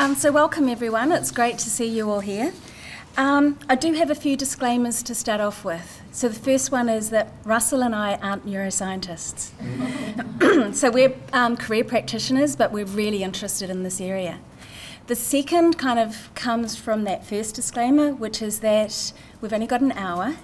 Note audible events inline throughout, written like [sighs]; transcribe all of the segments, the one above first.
Um, so, welcome everyone. It's great to see you all here. Um, I do have a few disclaimers to start off with. So, the first one is that Russell and I aren't neuroscientists. [coughs] so, we're um, career practitioners, but we're really interested in this area. The second kind of comes from that first disclaimer, which is that we've only got an hour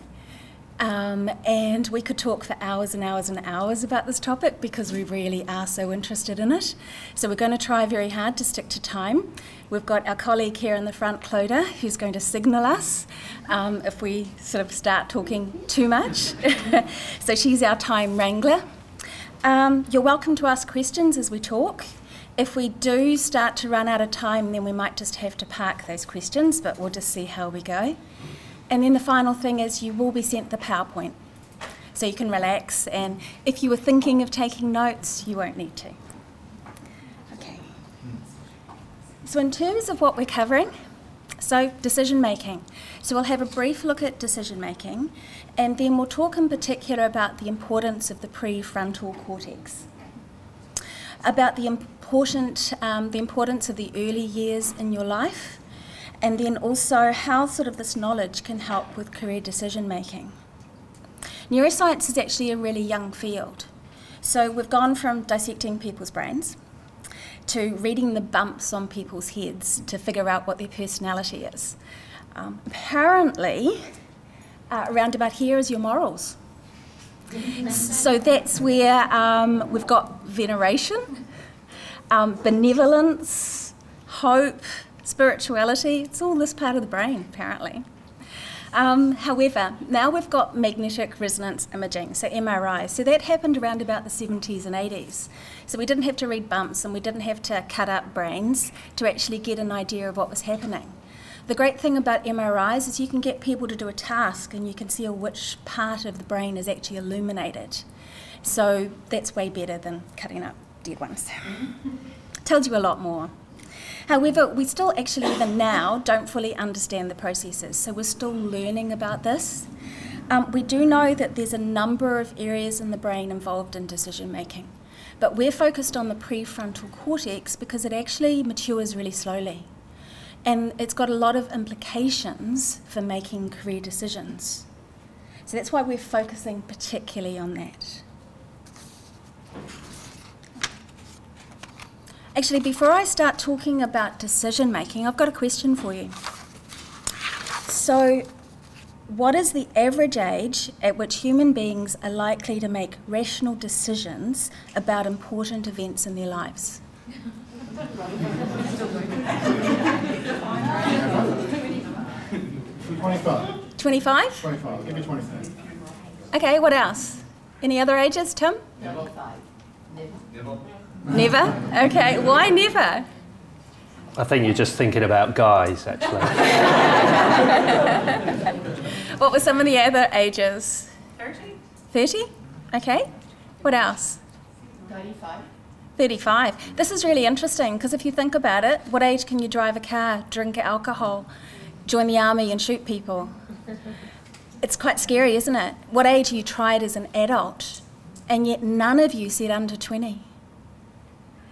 um, and we could talk for hours and hours and hours about this topic because we really are so interested in it. So we're going to try very hard to stick to time. We've got our colleague here in the front, Clodagh, who's going to signal us um, if we sort of start talking too much. [laughs] so she's our time wrangler. Um, you're welcome to ask questions as we talk. If we do start to run out of time, then we might just have to park those questions, but we'll just see how we go. And then the final thing is you will be sent the PowerPoint. So you can relax, and if you were thinking of taking notes, you won't need to. Okay. So, in terms of what we're covering, so decision making. So, we'll have a brief look at decision making, and then we'll talk in particular about the importance of the prefrontal cortex, about the important, um, the importance of the early years in your life, and then also how sort of this knowledge can help with career decision making. Neuroscience is actually a really young field. So we've gone from dissecting people's brains to reading the bumps on people's heads to figure out what their personality is. Um, apparently, uh, around about here is your morals. so that's where um, we've got veneration, um, benevolence, hope, spirituality, it's all this part of the brain, apparently. Um, however, now we've got magnetic resonance imaging, so MRI. So that happened around about the 70s and 80s. So we didn't have to read bumps and we didn't have to cut up brains to actually get an idea of what was happening. The great thing about MRIs is you can get people to do a task and you can see which part of the brain is actually illuminated. So that's way better than cutting up dead ones. Tells you a lot more. However, we still actually, even now, don't fully understand the processes, so we're still learning about this. Um, we do know that there's a number of areas in the brain involved in decision making, but we're focused on the prefrontal cortex because it actually matures really slowly. And it's got a lot of implications for making career decisions. So that's why we're focusing particularly on that. Actually, before I start talking about decision making, I've got a question for you. So, what is the average age at which human beings are likely to make rational decisions about important events in their lives? Twenty-five. Twenty-five. Twenty-five. Give me twenty-five. Okay. What else? Any other ages, Tim? Never. Never. Never? Okay, why never? I think you're just thinking about guys, actually. [laughs] what were some of the other ages? 30. 30? Okay. What else? 35. 35. This is really interesting because if you think about it, what age can you drive a car, drink alcohol, join the army, and shoot people? It's quite scary, isn't it? What age you tried as an adult, and yet none of you said under 20.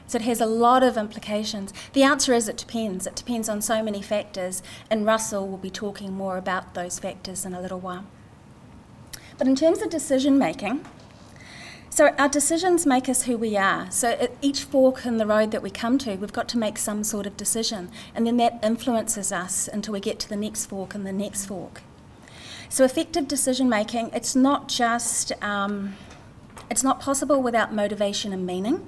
So it has a lot of implications. The answer is it depends. It depends on so many factors, and Russell will be talking more about those factors in a little while. But in terms of decision making, so our decisions make us who we are. So at each fork in the road that we come to, we've got to make some sort of decision, and then that influences us until we get to the next fork and the next fork. So effective decision making, it's not just um, it's not possible without motivation and meaning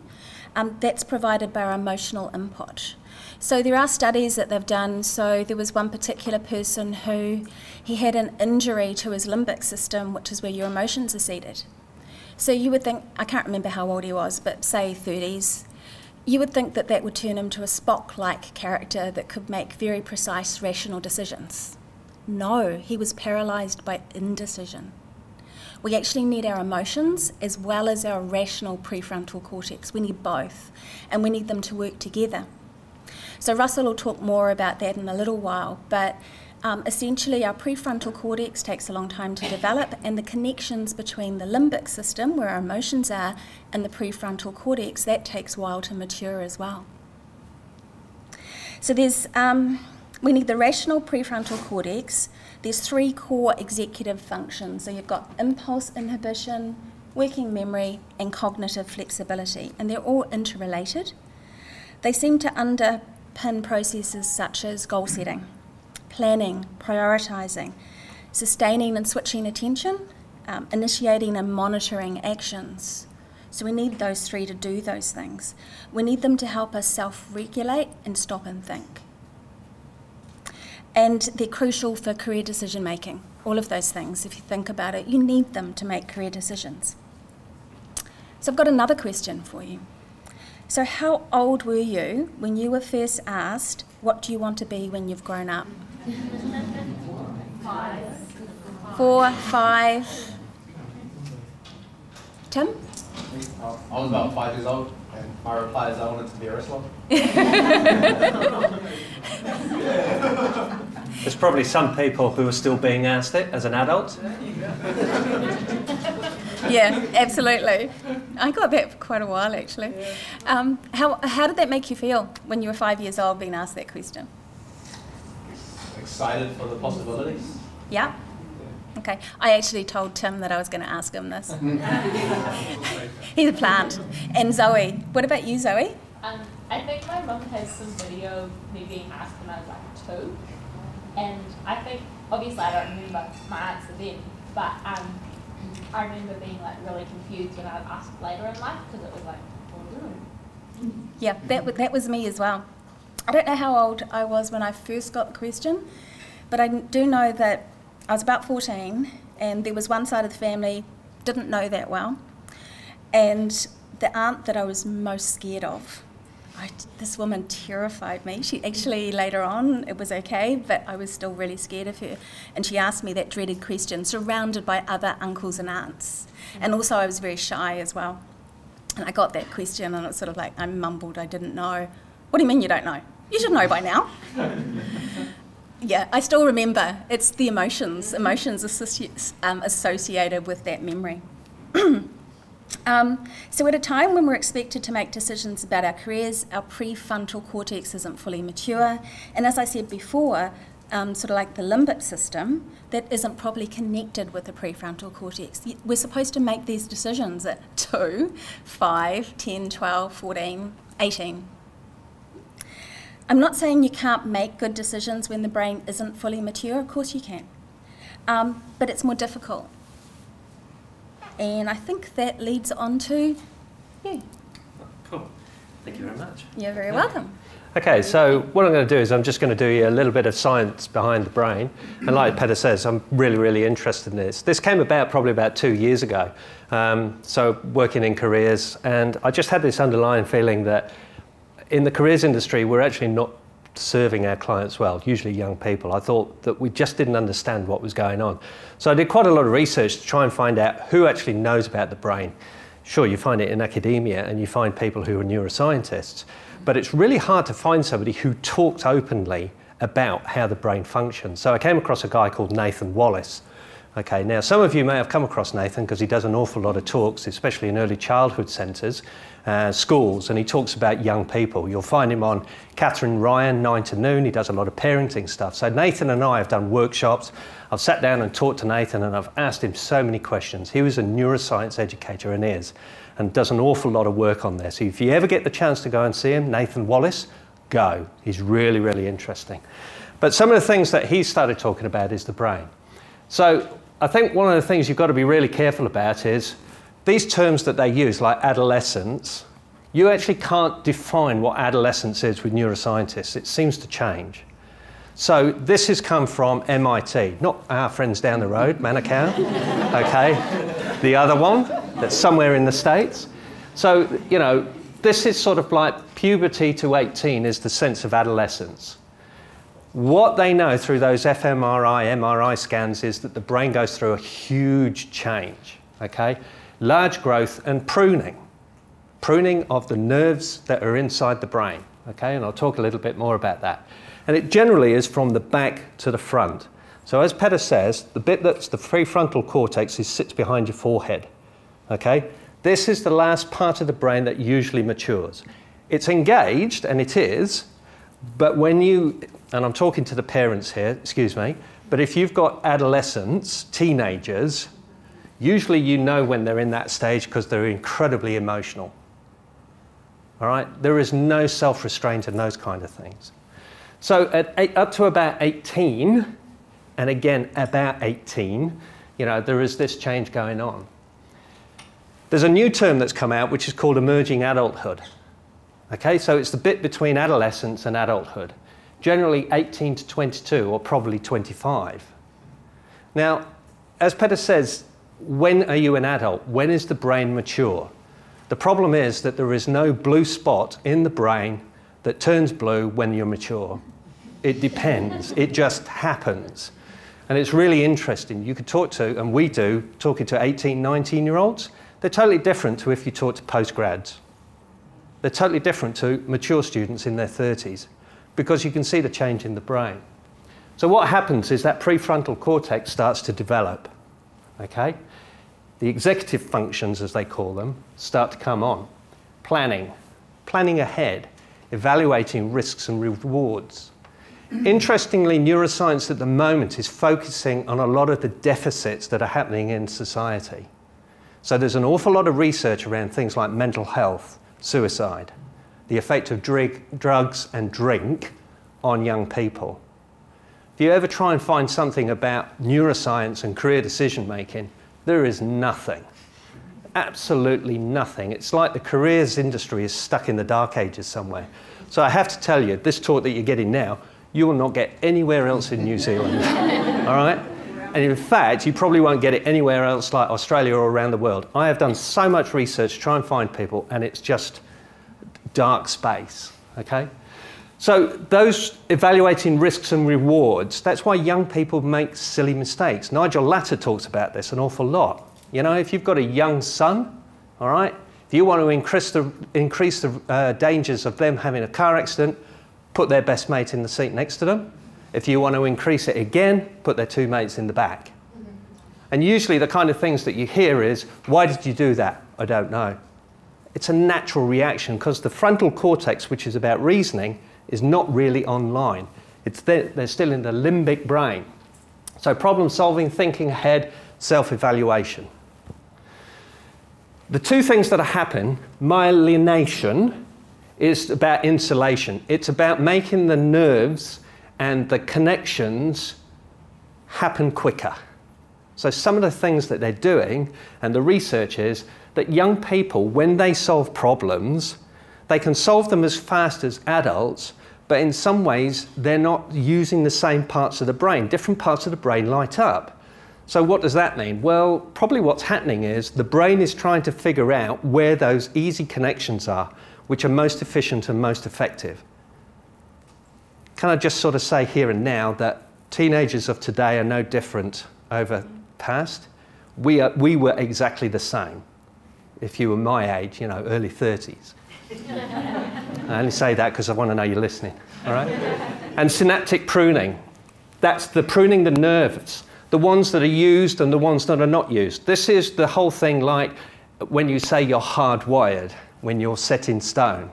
um, that's provided by our emotional input. So there are studies that they've done. So there was one particular person who he had an injury to his limbic system, which is where your emotions are seated. So you would think, I can't remember how old he was, but say 30s, you would think that that would turn him to a Spock like character that could make very precise, rational decisions. No, he was paralysed by indecision. We actually need our emotions as well as our rational prefrontal cortex. We need both, and we need them to work together. So, Russell will talk more about that in a little while, but um, essentially, our prefrontal cortex takes a long time to develop, and the connections between the limbic system, where our emotions are, and the prefrontal cortex, that takes a while to mature as well. So there's, um, we need the rational prefrontal cortex. There's three core executive functions. So you've got impulse inhibition, working memory, and cognitive flexibility, and they're all interrelated. They seem to underpin processes such as goal setting, planning, prioritising, sustaining and switching attention, um, initiating and monitoring actions. So we need those three to do those things. We need them to help us self regulate and stop and think. And they're crucial for career decision making. All of those things, if you think about it, you need them to make career decisions. So I've got another question for you. So, how old were you when you were first asked, What do you want to be when you've grown up? Five. Four, five. Tim? I was about five years old, and my reply is I wanted to be a wrestler. [laughs] [laughs] [laughs] There's probably some people who are still being asked it as an adult. yeah, absolutely. I got that for quite a while actually. Um, how, how did that make you feel when you were five years old being asked that question? Excited for the possibilities. Yeah? Okay. I actually told Tim that I was going to ask him this. [laughs] [laughs] He's a plant. And Zoe, what about you, Zoe? Um, I think my mum has some video of me being asked when I was like two. And I think, obviously, I don't remember my answer then, but um, I remember being like really confused when I was asked later in life because it was like, Yeah, that, that was me as well. I don't know how old I was when I first got the question, but I do know that I was about 14 and there was one side of the family didn't know that well. And the aunt that I was most scared of, I, this woman terrified me. She actually later on it was okay, but I was still really scared of her. And she asked me that dreaded question, surrounded by other uncles and aunts. And also I was very shy as well. And I got that question, and it was sort of like I mumbled, I didn't know. What do you mean you don't know? You should know by now. [laughs] yeah, I still remember. It's the emotions, emotions um, associated with that memory. [clears throat] um, so, at a time when we're expected to make decisions about our careers, our prefrontal cortex isn't fully mature. And as I said before, um, sort of like the limbic system, that isn't properly connected with the prefrontal cortex. We're supposed to make these decisions at [laughs] 2, 5, 10, 12, 14, 18. I'm not saying you can't make good decisions when the brain isn't fully mature, of course you can. Um, but it's more difficult. And I think that leads on to you. Cool. Thank you very much. You're very welcome. Okay, so what I'm going to do is I'm just going to do a little bit of science behind the brain. And like Peter says, I'm really, really interested in this. This came about probably about two years ago. Um, so working in careers, and I just had this underlying feeling that in the careers industry, we're actually not serving our clients well, usually young people. I thought that we just didn't understand what was going on. So I did quite a lot of research to try and find out who actually knows about the brain. Sure, you find it in academia and you find people who are neuroscientists, but it's really hard to find somebody who talks openly about how the brain functions. So I came across a guy called Nathan Wallis. Okay, now some of you may have come across Nathan because he does an awful lot of talks, especially in early childhood centres, uh, schools, and he talks about young people. You'll find him on Kathryn Ryan, 9 to noon. He does a lot of parenting stuff. So Nathan and I have done workshops. I've sat down and talked to Nathan and I've asked him so many questions. He was a neuroscience educator and is, and does an awful lot of work on this. If you ever get the chance to go and see him, Nathan Wallis, go. He's really, really interesting. But some of the things that he started talking about is the brain. So I think one of the things you've got to be really careful about is these terms that they use, like adolescence, you actually can't define what adolescence is with neuroscientists. It seems to change. So this has come from MIT, not our friends down the road, Manukau, [laughs] okay? The other one that's somewhere in the States. So, you know, this is sort of like puberty to 18 is the sense of adolescence. What they know through those fMRI, MRI scans is that the brain goes through a huge change, okay? Large growth and pruning. Pruning of the nerves that are inside the brain, okay? And I'll talk a little bit more about that. And it generally is from the back to the front. So as Peter says, the bit that's the prefrontal cortex is, sits behind your forehead, okay? This is the last part of the brain that usually matures. It's engaged, and it is, But when you, and I'm talking to the parents here, excuse me, but if you've got adolescents, teenagers, usually you know when they're in that stage because they're incredibly emotional. All right? There is no self restraint in those kind of things. So, at eight, up to about 18, and again, about 18, you know, there is this change going on. There's a new term that's come out which is called emerging adulthood. Okay, so it's the bit between adolescence and adulthood, generally 18 to 22 or probably 25. Now, as Peter says, when are you an adult? When is the brain mature? The problem is that there is no blue spot in the brain that turns blue when you're mature. It depends, it just happens. And it's really interesting. You could talk to, and we do, talking to 18, 19 year olds, they're totally different to if you talk to postgrads. They're totally different to mature students in their 30s because you can see the change in the brain. So what happens is that prefrontal cortex starts to develop, okay? The executive functions, as they call them, start to come on. Planning, planning ahead, evaluating risks and rewards. Interestingly, neuroscience at the moment is focusing on a lot of the deficits that are happening in society. So there's an awful lot of research around things like mental health, suicide, the effect of drugs and drink on young people. If you ever try and find something about neuroscience and career decision making, there is nothing. Absolutely nothing. It's like the careers industry is stuck in the dark ages somewhere. So I have to tell you, this talk that you're getting now, you will not get anywhere else in New Zealand. [laughs] All right? And in fact, you probably won't get it anywhere else like Australia or around the world. I have done so much research to try and find people, and it's just dark space. Okay? So, those evaluating risks and rewards, that's why young people make silly mistakes. Nigel Latta talks about this an awful lot. You know, if you've got a young son, all right, if you want to increase the, increase the uh, dangers of them having a car accident, put their best mate in the seat next to them. If you want to increase it again, put their two mates in the back. And usually the kind of things that you hear is, why did you do that? I don't know. It's a natural reaction because the frontal cortex, which is about reasoning, is not really online. It's there, they're still in the limbic brain. So problem solving, thinking ahead, self-evaluation. The two things that happen, myelination, is about insulation. It's about making the nerves and the connections happen quicker. So, some of the things that they're doing, and the research is that young people, when they solve problems, they can solve them as fast as adults, but in some ways, they're not using the same parts of the brain. Different parts of the brain light up. So, what does that mean? Well, probably what's happening is the brain is trying to figure out where those easy connections are which are most efficient and most effective. Can I just sort of say here and now that teenagers of today are no different over past? We, are, we were exactly the same. If you were my age, you know, early 30s. I only say that because I want to know you're listening, all right? And synaptic pruning. That's the pruning the nerves, the ones that are used and the ones that are not used. This is the whole thing like when you say you're hardwired when you're set in stone.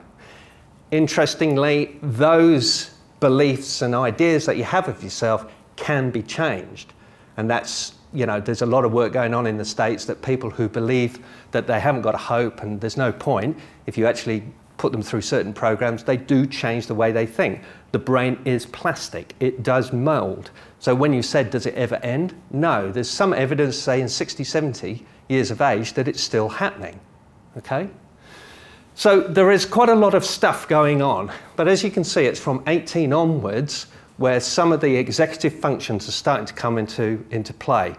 Interestingly, those beliefs and ideas that you have of yourself can be changed. And that's, you know, there's a lot of work going on in the States that people who believe that they haven't got a hope and there's no point, if you actually put them through certain programs, they do change the way they think. The brain is plastic, it does mold. So when you said, does it ever end? No, there's some evidence, say in 60, 70 years of age, that it's still happening. Okay? So there is quite a lot of stuff going on, but as you can see, it's from 18 onwards where some of the executive functions are starting to come into, into play.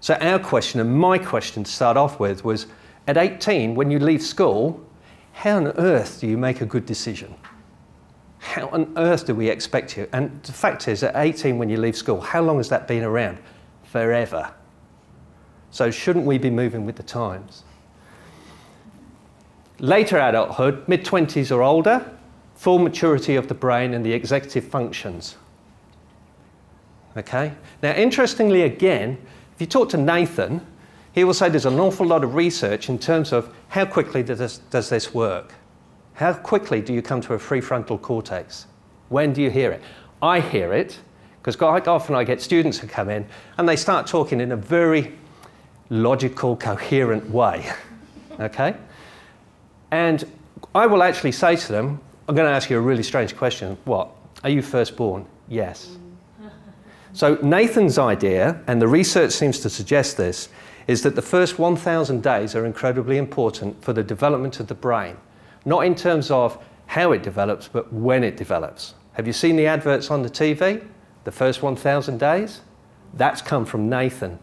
So our question, and my question to start off with, was at 18, when you leave school, how on earth do you make a good decision? How on earth do we expect you? And the fact is, at 18, when you leave school, how long has that been around? Forever. So shouldn't we be moving with the times? Later adulthood, mid 20s or older, full maturity of the brain and the executive functions. Okay? Now, interestingly, again, if you talk to Nathan, he will say there's an awful lot of research in terms of how quickly does this, does this work? How quickly do you come to a prefrontal cortex? When do you hear it? I hear it because quite often I get students who come in and they start talking in a very logical, coherent way. [laughs] okay? And I will actually say to them, I'm going to ask you a really strange question. What? Are you firstborn? Yes. So Nathan's idea, and the research seems to suggest this, is that the first 1,000 days are incredibly important for the development of the brain. Not in terms of how it develops, but when it develops. Have you seen the adverts on the TV? The first 1,000 days? That's come from Nathan.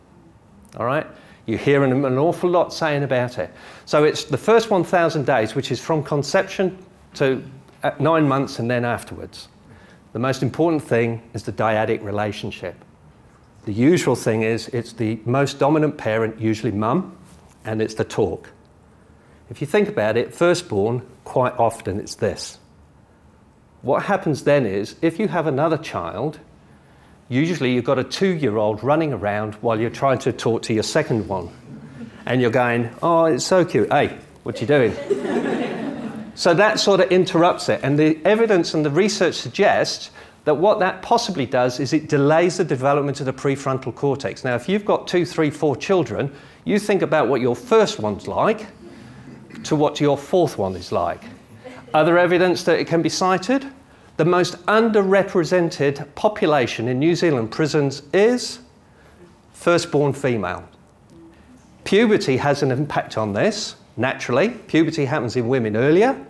All right? You hear an, an awful lot saying about it. So it's the first 1,000 days, which is from conception to uh, nine months and then afterwards. The most important thing is the dyadic relationship. The usual thing is it's the most dominant parent, usually mum, and it's the talk. If you think about it, firstborn, quite often it's this. What happens then is if you have another child, usually you've got a two year old running around while you're trying to talk to your second one. And you're going, oh, it's so cute. Hey, what you doing? So that sort of interrupts it. And the evidence and the research suggests that what that possibly does is it delays the development of the prefrontal cortex. Now, if you've got two, three, four children, you think about what your first one's like to what your fourth one is like. Other evidence that it can be cited the most underrepresented population in New Zealand prisons is firstborn female. Puberty has an impact on this, naturally. Puberty happens in women earlier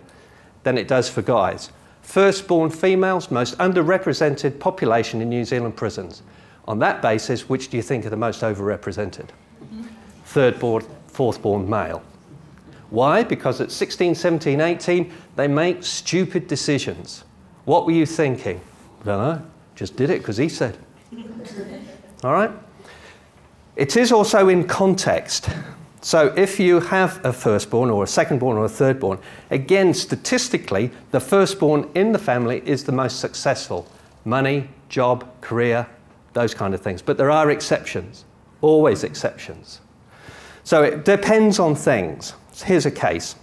than it does for guys. Firstborn females, most underrepresented population in New Zealand prisons. On that basis, which do you think are the most overrepresented? Mm-hmm. Thirdborn, fourthborn male. Why? Because at 16, 17, 18, they make stupid decisions. What were you thinking? I don't know. Just did it because he said. [laughs] All right? It is also in context. So if you have a firstborn or a secondborn or a thirdborn, again, statistically, the firstborn in the family is the most successful. Money, job, career, those kind of things. But there are exceptions, always exceptions. So it depends on things. Here's a case.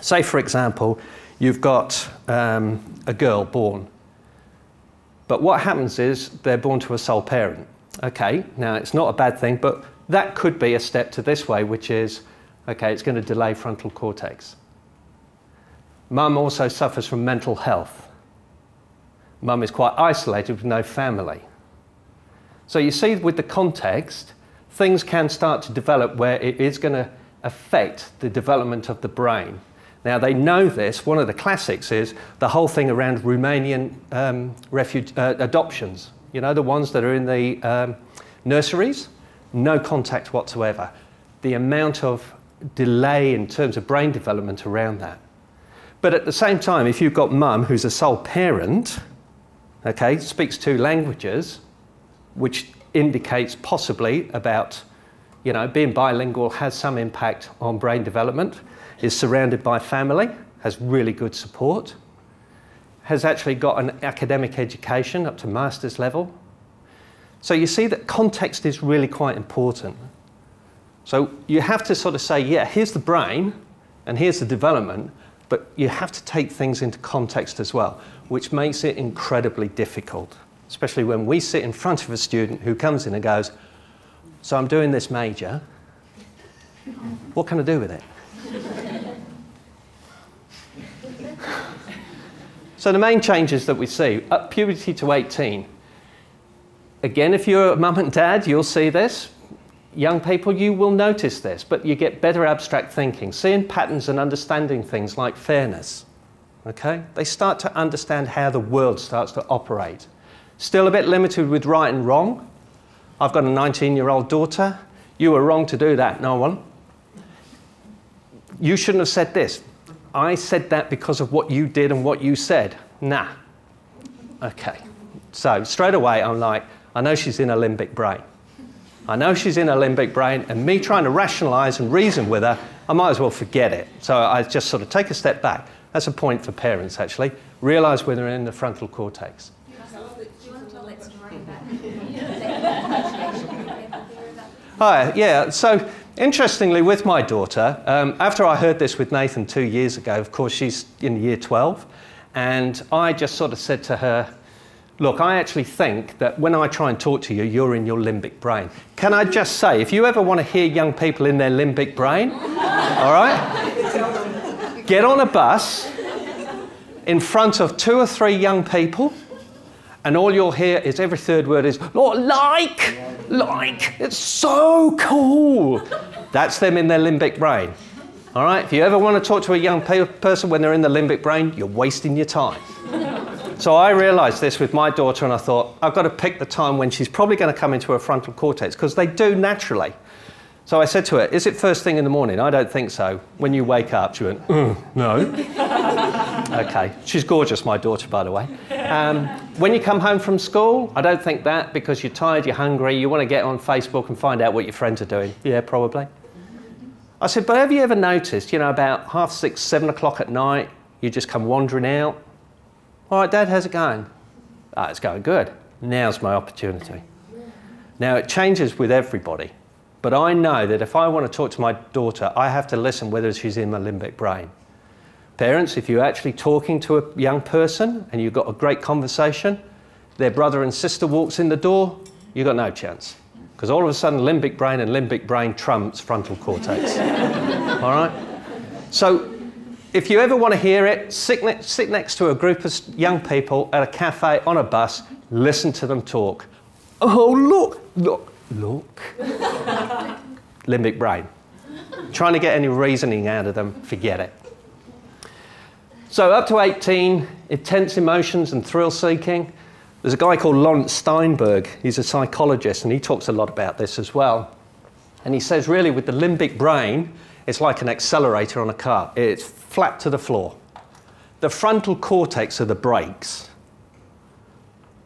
Say, for example, you've got um, a girl born. But what happens is they're born to a sole parent. Okay, now it's not a bad thing, but that could be a step to this way, which is okay, it's going to delay frontal cortex. Mum also suffers from mental health. Mum is quite isolated with no family. So you see, with the context, things can start to develop where it is going to affect the development of the brain. Now, they know this. One of the classics is the whole thing around Romanian um, refuge, uh, adoptions. You know, the ones that are in the um, nurseries, no contact whatsoever. The amount of delay in terms of brain development around that. But at the same time, if you've got mum who's a sole parent, okay, speaks two languages, which indicates possibly about, you know, being bilingual has some impact on brain development is surrounded by family, has really good support, has actually got an academic education up to master's level. So you see that context is really quite important. So you have to sort of say, yeah, here's the brain and here's the development, but you have to take things into context as well, which makes it incredibly difficult, especially when we sit in front of a student who comes in and goes, so I'm doing this major, what can I do with it? [laughs] So the main changes that we see, at puberty to 18, again, if you're a mum and dad, you'll see this. Young people, you will notice this, but you get better abstract thinking, seeing patterns and understanding things like fairness. Okay? They start to understand how the world starts to operate. Still a bit limited with right and wrong. I've got a 19 year old daughter. You were wrong to do that, no one. You shouldn't have said this. I said that because of what you did and what you said. Nah. Okay. So straight away, I'm like, I know she's in a limbic brain. I know she's in a limbic brain, and me trying to rationalize and reason with her, I might as well forget it. So I just sort of take a step back. That's a point for parents, actually. Realize when they're in the frontal cortex. Hi, yeah. So Interestingly, with my daughter, um, after I heard this with Nathan two years ago, of course, she's in year 12, And I just sort of said to her, Look, I actually think that when I try and talk to you, you're in your limbic brain. Can I just say, if you ever want to hear young people in their limbic brain, [laughs] all right, get on a bus in front of two or three young people, and all you'll hear is every third word is, oh, like, like, it's so cool. That's them in their limbic brain. All right, if you ever want to talk to a young pe- person when they're in the limbic brain, you're wasting your time. So I realised this with my daughter, and I thought, I've got to pick the time when she's probably going to come into her frontal cortex, because they do naturally. So I said to her, Is it first thing in the morning? I don't think so. When you wake up, she went, "Uh, No. [laughs] okay. She's gorgeous, my daughter, by the way. Um, when you come home from school, I don't think that because you're tired, you're hungry, you want to get on Facebook and find out what your friends are doing. Yeah, probably. I said, But have you ever noticed, you know, about half six, seven o'clock at night, you just come wandering out? All right, Dad, how's it going? Ah, it's going good. Now's my opportunity. Now, it changes with everybody, but I know that if I want to talk to my daughter, I have to listen whether she's in my limbic brain. Parents, if you're actually talking to a young person and you've got a great conversation, their brother and sister walks in the door, you've got no chance. Because all of a sudden, limbic brain and limbic brain trumps frontal cortex. [laughs] all right? So if you ever want to hear it, sit, ne- sit next to a group of young people at a cafe on a bus, listen to them talk. Oh, look, look, look. [laughs] Limbic brain. Trying to get any reasoning out of them, forget it. So, up to 18, intense emotions and thrill seeking. There's a guy called Laurence Steinberg. He's a psychologist, and he talks a lot about this as well. And he says, really, with the limbic brain, it's like an accelerator on a car. It's flat to the floor. The frontal cortex are the brakes.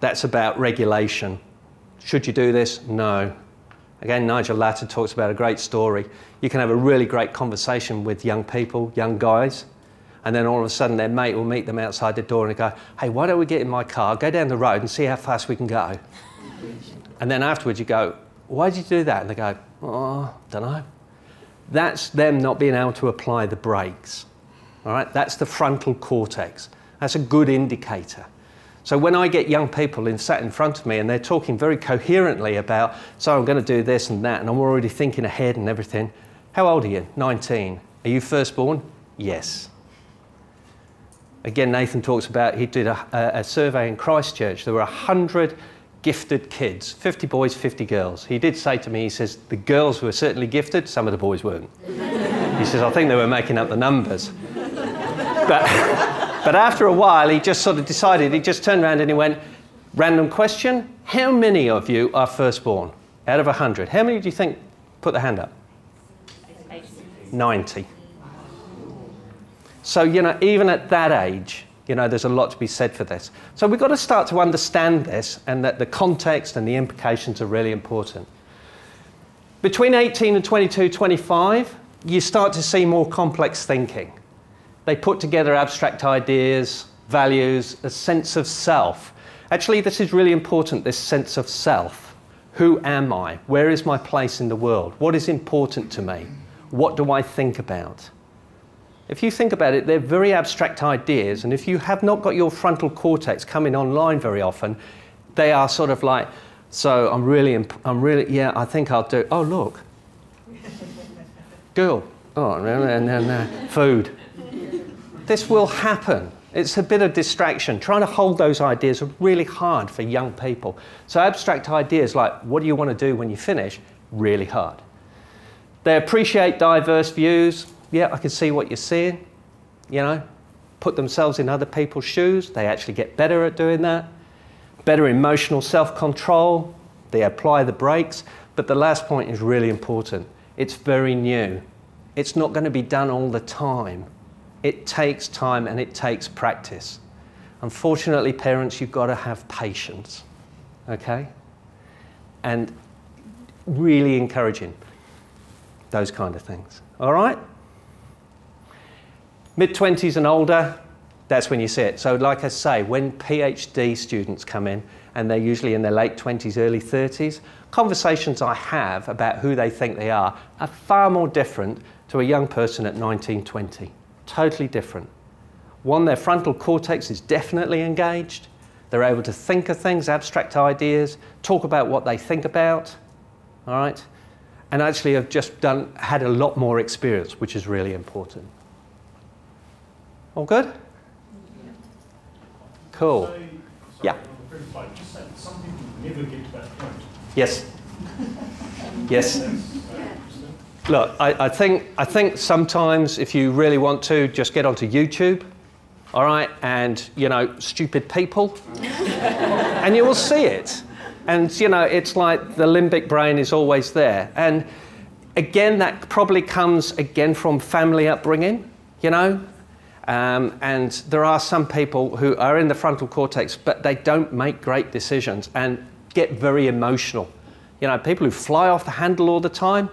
That's about regulation. Should you do this? No. Again, Nigel Latta talks about a great story. You can have a really great conversation with young people, young guys, and then all of a sudden their mate will meet them outside the door and go, hey, why don't we get in my car, go down the road and see how fast we can go? And then afterwards you go, why did you do that? And they go, oh, don't know. That's them not being able to apply the brakes. All right, that's the frontal cortex. That's a good indicator. So when I get young people in, sat in front of me and they're talking very coherently about, so I'm going to do this and that, and I'm already thinking ahead and everything. How old are you? 19. Are you firstborn? Yes. Again, Nathan talks about he did a, a, survey in Christchurch. There were 100 gifted kids 50 boys, 50 girls. He did say to me, he says, the girls were certainly gifted, some of the boys weren't. [laughs] he says, I think they were making up the numbers. But, [laughs] but after a while, he just sort of decided, he just turned around and he went, Random question, how many of you are firstborn? Out of 100. How many do you think put the hand up? 90. So, you know, even at that age, you know, there's a lot to be said for this. So we've got to start to understand this and that the context and the implications are really important. Between 18 and 22, 25, you start to see more complex thinking. They put together abstract ideas, values, a sense of self. Actually, this is really important this sense of self. Who am I? Where is my place in the world? What is important to me? What do I think about? If you think about it, they're very abstract ideas, and if you have not got your frontal cortex coming online very often, they are sort of like, so I'm really, I'm really, yeah, I think I'll do, oh, look, girl, oh, and then food. This will happen. It's a bit of distraction. Trying to hold those ideas are really hard for young people. So, abstract ideas like, what do you want to do when you finish? Really hard. They appreciate diverse views. Yeah, I can see what you're seeing. You know, put themselves in other people's shoes. They actually get better at doing that. Better emotional self control. They apply the brakes. But the last point is really important it's very new. It's not going to be done all the time. It takes time and it takes practice. Unfortunately, parents, you've got to have patience, okay? And really encouraging those kind of things. All right? Mid 20s and older, that's when you see it. So, like I say, when PhD students come in, and they're usually in their late 20s, early 30s, conversations I have about who they think they are are far more different to a young person at 19, 20. Totally different. One, their frontal cortex is definitely engaged. They're able to think of things, abstract ideas, talk about what they think about, all right? And actually have just done, had a lot more experience, which is really important. All good? Cool. Say- sorry, Yeah. on the previous slide, some people never get to that point. Yes. Yes. That's interesting. Look, I, I, think, I think sometimes if you really want to, just get onto YouTube, all right, and, you know, stupid people, [laughs] and you will see it. And, you know, it's like the limbic brain is always there. And again, that probably comes again from family upbringing, you know. Um, and there are some people who are in the frontal cortex, but they don't make great decisions and get very emotional. You know, people who fly off the handle all the time,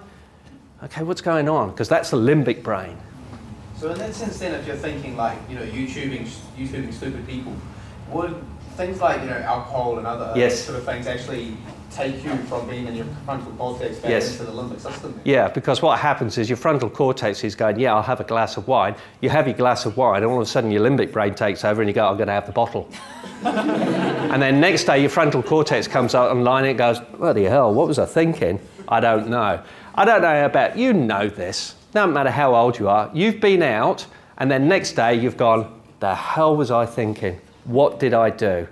okay, what's going on? Because that's the limbic brain. So in that sense, then, if you're thinking like you know YouTubing, YouTubing stupid people, would things like you know alcohol and other Yes. sort of things actually take you from being in your frontal cortex back Yes. into the limbic system? Yeah, because what happens is your frontal cortex is going, yeah, I'll have a glass of wine. You have your glass of wine, and all of a sudden your limbic brain takes over, and you go, I'm going to have the bottle. [laughs] and then next day your frontal cortex comes out online, and it goes, what the hell? What was I thinking? I don't know. I don't know about you. Know this. No matter how old you are, you've been out, and then next day you've gone, the hell was I thinking? What did I do?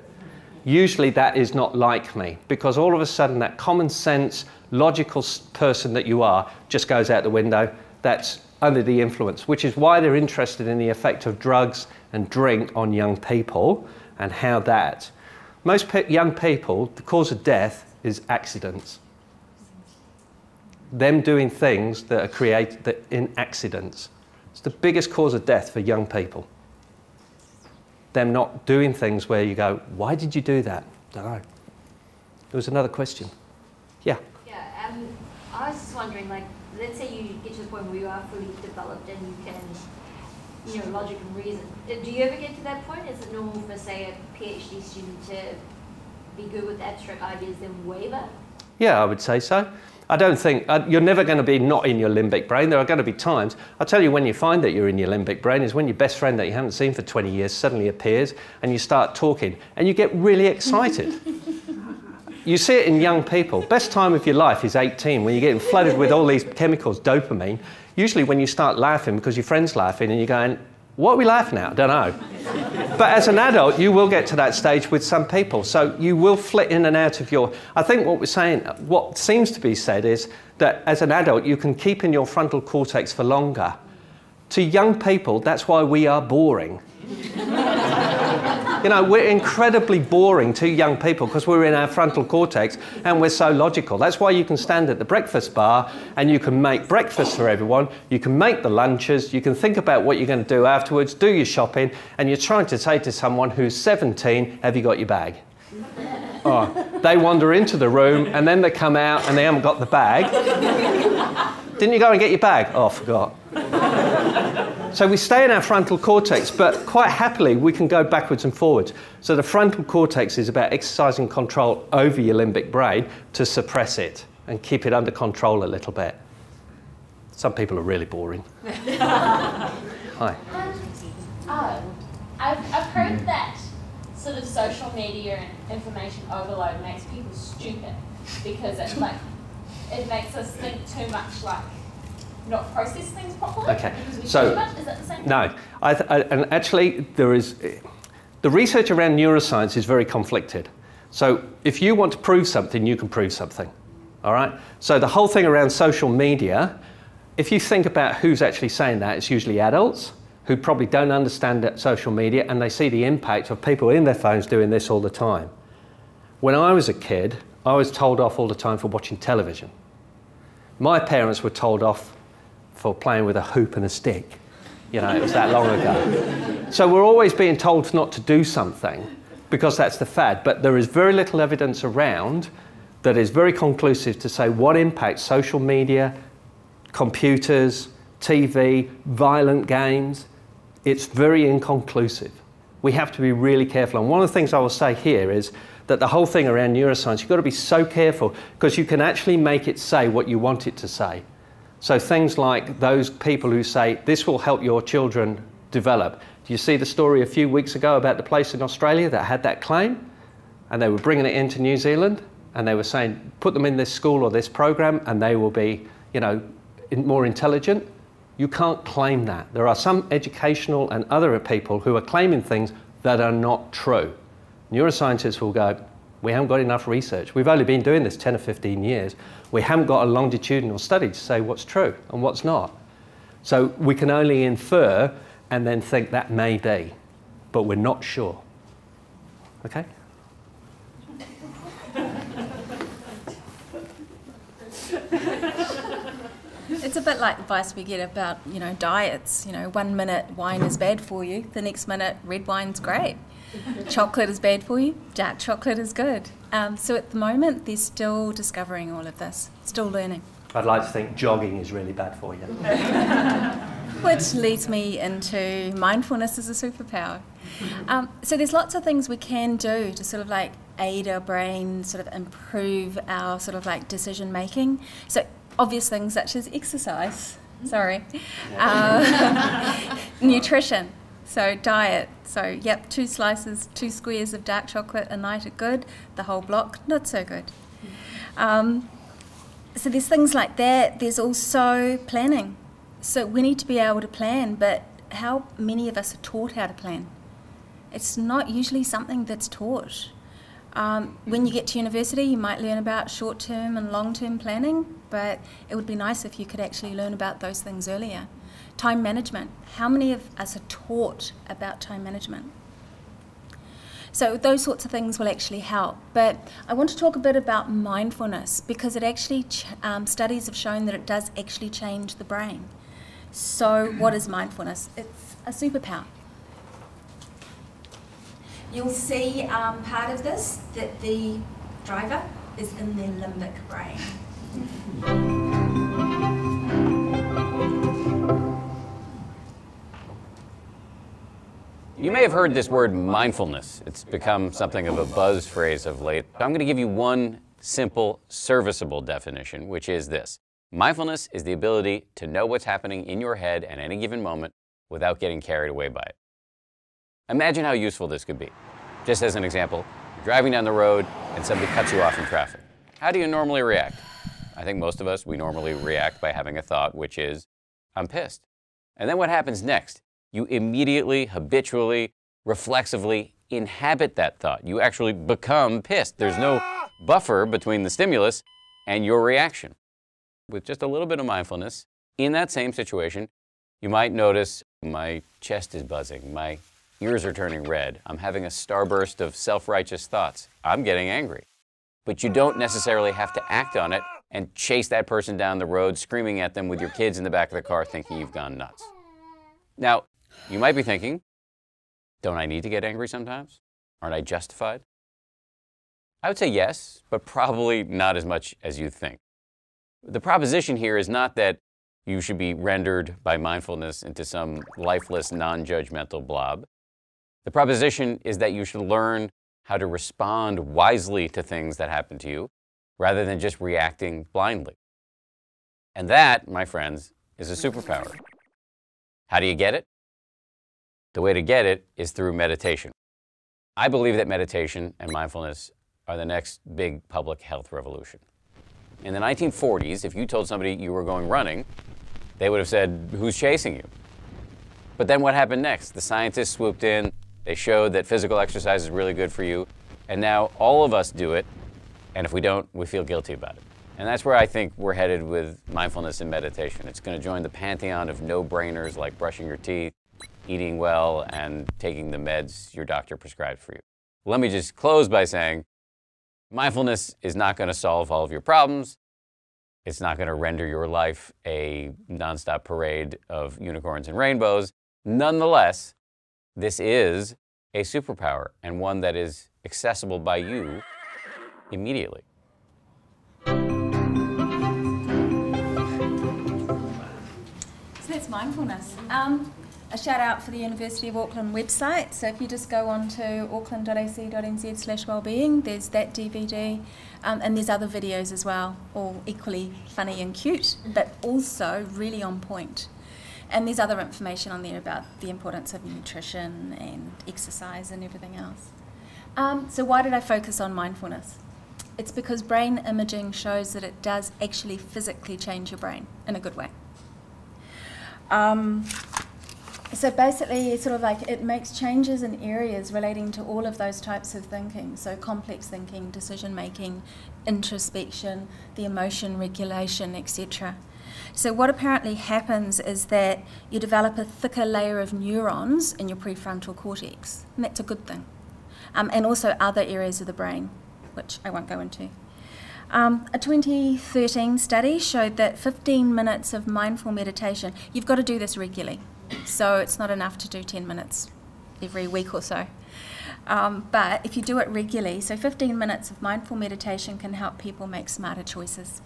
Usually that is not like me because all of a sudden that common sense, logical person that you are just goes out the window. That's under the influence, which is why they're interested in the effect of drugs and drink on young people and how that. Most pe- young people, the cause of death is accidents. Them doing things that are created in accidents. It's the biggest cause of death for young people them not doing things where you go, why did you do that? Don't know. There was another question. Yeah. Yeah, um, I was just wondering, like, let's say you get to the point where you are fully developed and you can, you know, logic and reason. Uh, Do you ever get to that point? Is it normal for, say, a PhD student to be good with abstract ideas then waver? Yeah, I would say so. I don't think uh, you're never going to be not in your limbic brain. There are going to be times. I'll tell you when you find that you're in your limbic brain is when your best friend that you haven't seen for 20 years suddenly appears and you start talking and you get really excited. [laughs] you see it in young people. Best time of your life is 18 when you're getting flooded with all these chemicals, dopamine. Usually when you start laughing because your friend's laughing and you're going, what are we laughing at? I don't know. But as an adult, you will get to that stage with some people. So you will flit in and out of your. I think what we're saying, what seems to be said is that as an adult, you can keep in your frontal cortex for longer. To young people, that's why we are boring. You know, we're incredibly boring to young people because we're in our frontal cortex and we're so logical. That's why you can stand at the breakfast bar and you can make breakfast for everyone, you can make the lunches, you can think about what you're going to do afterwards, do your shopping, and you're trying to say to someone who's 17, Have you got your bag? [laughs] Oh, they wander into the room and then they come out and they haven't got the bag. [laughs] Didn't you go and get your bag? Oh, I forgot. So we stay in our frontal cortex, but quite happily we can go backwards and forwards. So the frontal cortex is about exercising control over your limbic brain to suppress it and keep it under control a little bit. Some people are really boring. [laughs] Hi. Oh, I've, I've heard that sort of social media and information overload makes people stupid because it like it makes us think too much, like not process things properly. Okay, so- too much. Is that the same? No, I th- I, and actually, there is the research around neuroscience is very conflicted. So, if you want to prove something, you can prove something. All right. So the whole thing around social media, if you think about who's actually saying that, it's usually adults who probably don't understand social media and they see the impact of people in their phones doing this all the time. When I was a kid, I was told off all the time for watching television. My parents were told off for playing with a hoop and a stick. You know, it was that long ago. [laughs] So we're always being told not to do something because that's the fad. But there is very little evidence around that is very conclusive to say what impact social media, computers, TV, violent games, it's very inconclusive. We have to be really careful. And one of the things I will say here is that the whole thing around neuroscience, you've got to be so careful because you can actually make it say what you want it to say. So things like those people who say this will help your children develop. Do you see the story a few weeks ago about the place in Australia that had that claim? And they were bringing it into New Zealand and they were saying, put them in this school or this program and they will be, you know, more intelligent. You can't claim that. There are some educational and other people who are claiming things that are not true. Neuroscientists will go, we haven't got enough research. We've only been doing this 10 or 15 years. We haven't got a longitudinal study to say what's true and what's not. So we can only infer and then think that may be, but we're not sure. Okay? It's a bit like advice we get about, you know, diets. You know, one minute wine is bad for you, the next minute red wine's great. [laughs] chocolate is bad for you, dark chocolate is good. Um, so at the moment, they're still discovering all of this, still learning. I'd like to think jogging is really bad for you. [laughs] Which leads me into mindfulness as a superpower. Um, so there's lots of things we can do to sort of like aid our brain, sort of improve our sort of like decision making. So obvious things such as exercise, sorry, uh, [laughs] nutrition, so diet. So yep, two slices, two squares of dark chocolate a night are good. The whole block not so good. Um, so there's things like that. There's also planning. So we need to be able to plan, but how many of us are taught how to plan? It's not usually something that's taught. Um, when you get to university, you might learn about short term and long term planning, but it would be nice if you could actually learn about those things earlier. Time management. How many of us are taught about time management? So those sorts of things will actually help. But I want to talk a bit about mindfulness because it actually um, studies have shown that it does actually change the brain. So what is mindfulness? It's a superpower. You'll see um, part of this that the driver is in their limbic brain. You may have heard this word mindfulness. It's become something of a buzz phrase of late. I'm going to give you one simple, serviceable definition, which is this. Mindfulness is the ability to know what's happening in your head at any given moment without getting carried away by it. Imagine how useful this could be. Just as an example, you're driving down the road and somebody cuts you off in traffic. How do you normally react? I think most of us, we normally react by having a thought, which is, I'm pissed. And then what happens next? You immediately, habitually, reflexively inhabit that thought. You actually become pissed. There's no buffer between the stimulus and your reaction. With just a little bit of mindfulness, in that same situation, you might notice my chest is buzzing, my ears are turning red, I'm having a starburst of self righteous thoughts, I'm getting angry. But you don't necessarily have to act on it and chase that person down the road, screaming at them with your kids in the back of the car, thinking you've gone nuts. Now, you might be thinking, don't I need to get angry sometimes? Aren't I justified? I would say yes, but probably not as much as you think. The proposition here is not that you should be rendered by mindfulness into some lifeless, non judgmental blob. The proposition is that you should learn how to respond wisely to things that happen to you rather than just reacting blindly. And that, my friends, is a superpower. How do you get it? The way to get it is through meditation. I believe that meditation and mindfulness are the next big public health revolution. In the 1940s, if you told somebody you were going running, they would have said, Who's chasing you? But then what happened next? The scientists swooped in, they showed that physical exercise is really good for you, and now all of us do it, and if we don't, we feel guilty about it. And that's where I think we're headed with mindfulness and meditation. It's going to join the pantheon of no brainers like brushing your teeth, eating well, and taking the meds your doctor prescribed for you. Let me just close by saying mindfulness is not going to solve all of your problems. It's not going to render your life a nonstop parade of unicorns and rainbows. Nonetheless, this is a superpower and one that is accessible by you immediately. So that's mindfulness. Um, a shout out for the University of Auckland website. So if you just go on to auckland.ac.nz slash wellbeing, there's that DVD um, and there's other videos as well, all equally funny and cute, but also really on point. And there's other information on there about the importance of nutrition and exercise and everything else. Um, so, why did I focus on mindfulness? It's because brain imaging shows that it does actually physically change your brain in a good way. Um, so basically, sort of like it makes changes in areas relating to all of those types of thinking. So complex thinking, decision making, introspection, the emotion regulation, etc. So what apparently happens is that you develop a thicker layer of neurons in your prefrontal cortex, and that's a good thing. Um, and also other areas of the brain, which I won't go into. Um, a 2013 study showed that 15 minutes of mindful meditation, you've got to do this regularly. So it's not enough to do 10 minutes every week or so. Um, but if you do it regularly, so 15 minutes of mindful meditation can help people make smarter choices.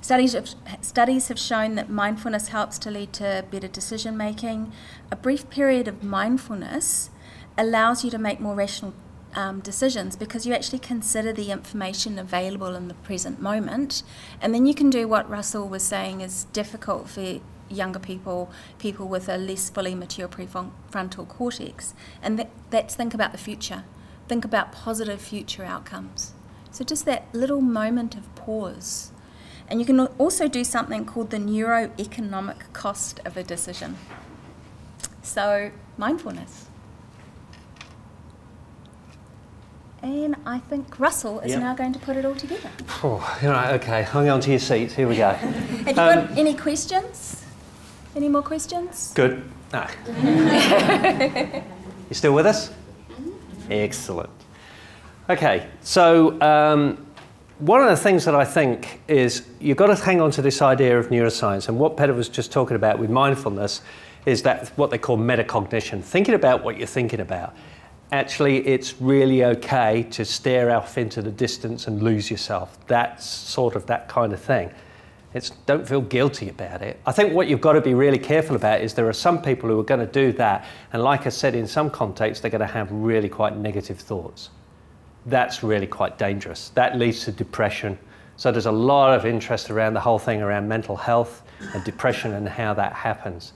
Studies have, studies have shown that mindfulness helps to lead to better decision making. A brief period of mindfulness allows you to make more rational um, decisions because you actually consider the information available in the present moment. And then you can do what Russell was saying is difficult for younger people, people with a less fully mature prefrontal cortex, and that, that's think about the future. Think about positive future outcomes. So just that little moment of pause. And you can also do something called the neuroeconomic cost of a decision. So, mindfulness. And I think Russell is yep. now going to put it all together. Oh, right, okay, hang on to your seats. Here we go. [laughs] Have you um, got any questions? Any more questions? Good. No. [laughs] you still with us? Excellent. Okay, so um, one of the things that I think is you've got to hang on to this idea of neuroscience, and what Peter was just talking about with mindfulness is that what they call metacognition, thinking about what you're thinking about. Actually, it's really okay to stare off into the distance and lose yourself. That's sort of that kind of thing. It's, don't feel guilty about it. I think what you've got to be really careful about is there are some people who are going to do that, and like I said, in some contexts, they're going to have really quite negative thoughts. That's really quite dangerous. That leads to depression. So there's a lot of interest around the whole thing around mental health and depression and how that happens.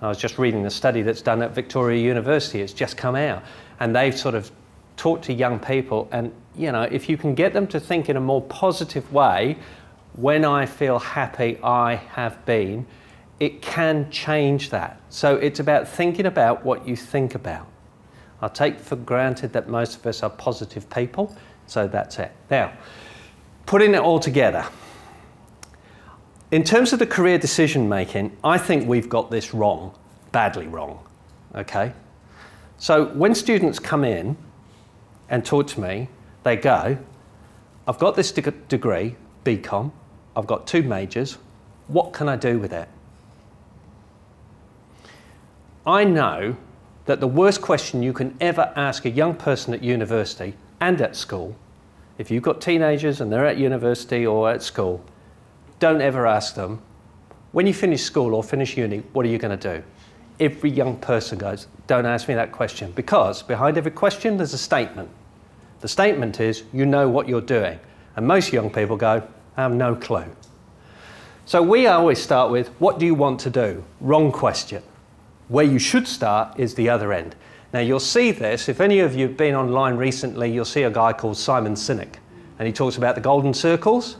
I was just reading the study that's done at Victoria University. It's just come out, and they've sort of talked to young people, and you know, if you can get them to think in a more positive way when I feel happy, I have been, it can change that. So it's about thinking about what you think about. I take for granted that most of us are positive people, so that's it. Now, putting it all together. In terms of the career decision making, I think we've got this wrong, badly wrong. Okay? So when students come in and talk to me, they go, I've got this degree, BCom, I've got two majors. What can I do with it? I know that the worst question you can ever ask a young person at university and at school, if you've got teenagers and they're at university or at school, don't ever ask them, when you finish school or finish uni, what are you going to do? Every young person goes, don't ask me that question because behind every question there's a statement. The statement is, you know what you're doing. And most young people go, I have no clue. So we always start with, what do you want to do? Wrong question. Where you should start is the other end. Now you'll see this, if any of you have been online recently, you'll see a guy called Simon Sinek, and he talks about the golden circles.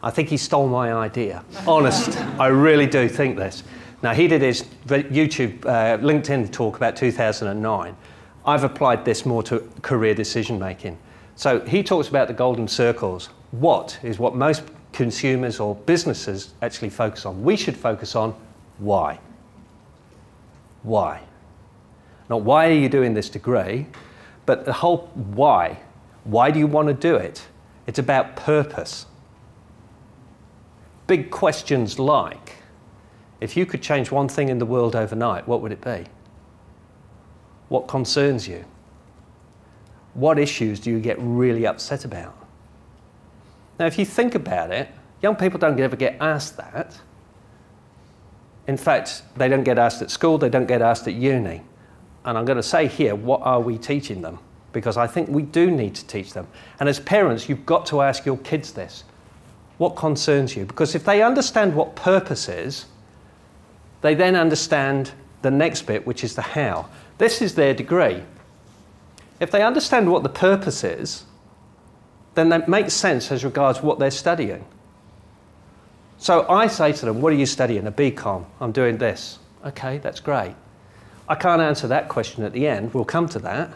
I think he stole my idea. Honest, I really do think this. Now he did his YouTube, uh, LinkedIn talk about 2009. I've applied this more to career decision making. So he talks about the golden circles what is what most consumers or businesses actually focus on. We should focus on why. Why? Not why are you doing this degree, but the whole why. Why do you want to do it? It's about purpose. Big questions like if you could change one thing in the world overnight, what would it be? What concerns you? What issues do you get really upset about? Now, if you think about it, young people don't ever get asked that. In fact, they don't get asked at school, they don't get asked at uni. And I'm going to say here, what are we teaching them? Because I think we do need to teach them. And as parents, you've got to ask your kids this what concerns you? Because if they understand what purpose is, They then understand the next bit, which is the how. This is their degree. If they understand what the purpose is, then that makes sense as regards what they're studying. So I say to them, What are you studying? A BCom. I'm doing this. Okay, that's great. I can't answer that question at the end. We'll come to that.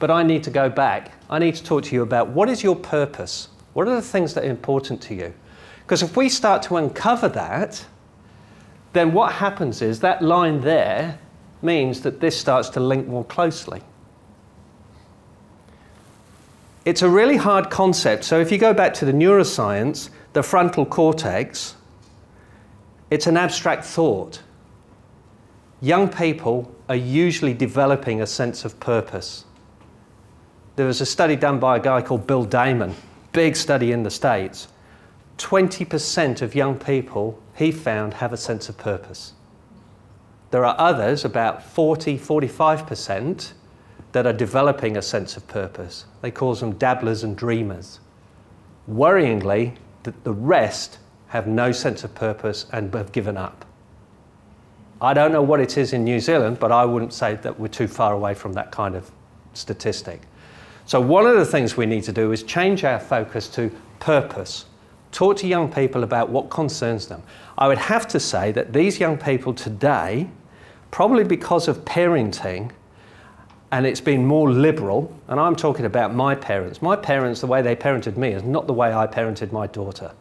But I need to go back. I need to talk to you about what is your purpose? What are the things that are important to you? Because if we start to uncover that, then what happens is that line there means that this starts to link more closely. It's a really hard concept. So if you go back to the neuroscience, the frontal cortex, it's an abstract thought. Young people are usually developing a sense of purpose. There was a study done by a guy called Bill Damon, big study in the States. 20% of young people he found have a sense of purpose. There are others, about 40, 45%, that are developing a sense of purpose. They call them dabblers and dreamers. Worryingly, the, the rest have no sense of purpose and have given up. I don't know what it is in New Zealand, but I wouldn't say that we're too far away from that kind of statistic. So, one of the things we need to do is change our focus to purpose. Talk to young people about what concerns them. I would have to say that these young people today, probably because of parenting, and it's been more liberal, and I'm talking about my parents. My parents, the way they parented me, is not the way I parented my daughter.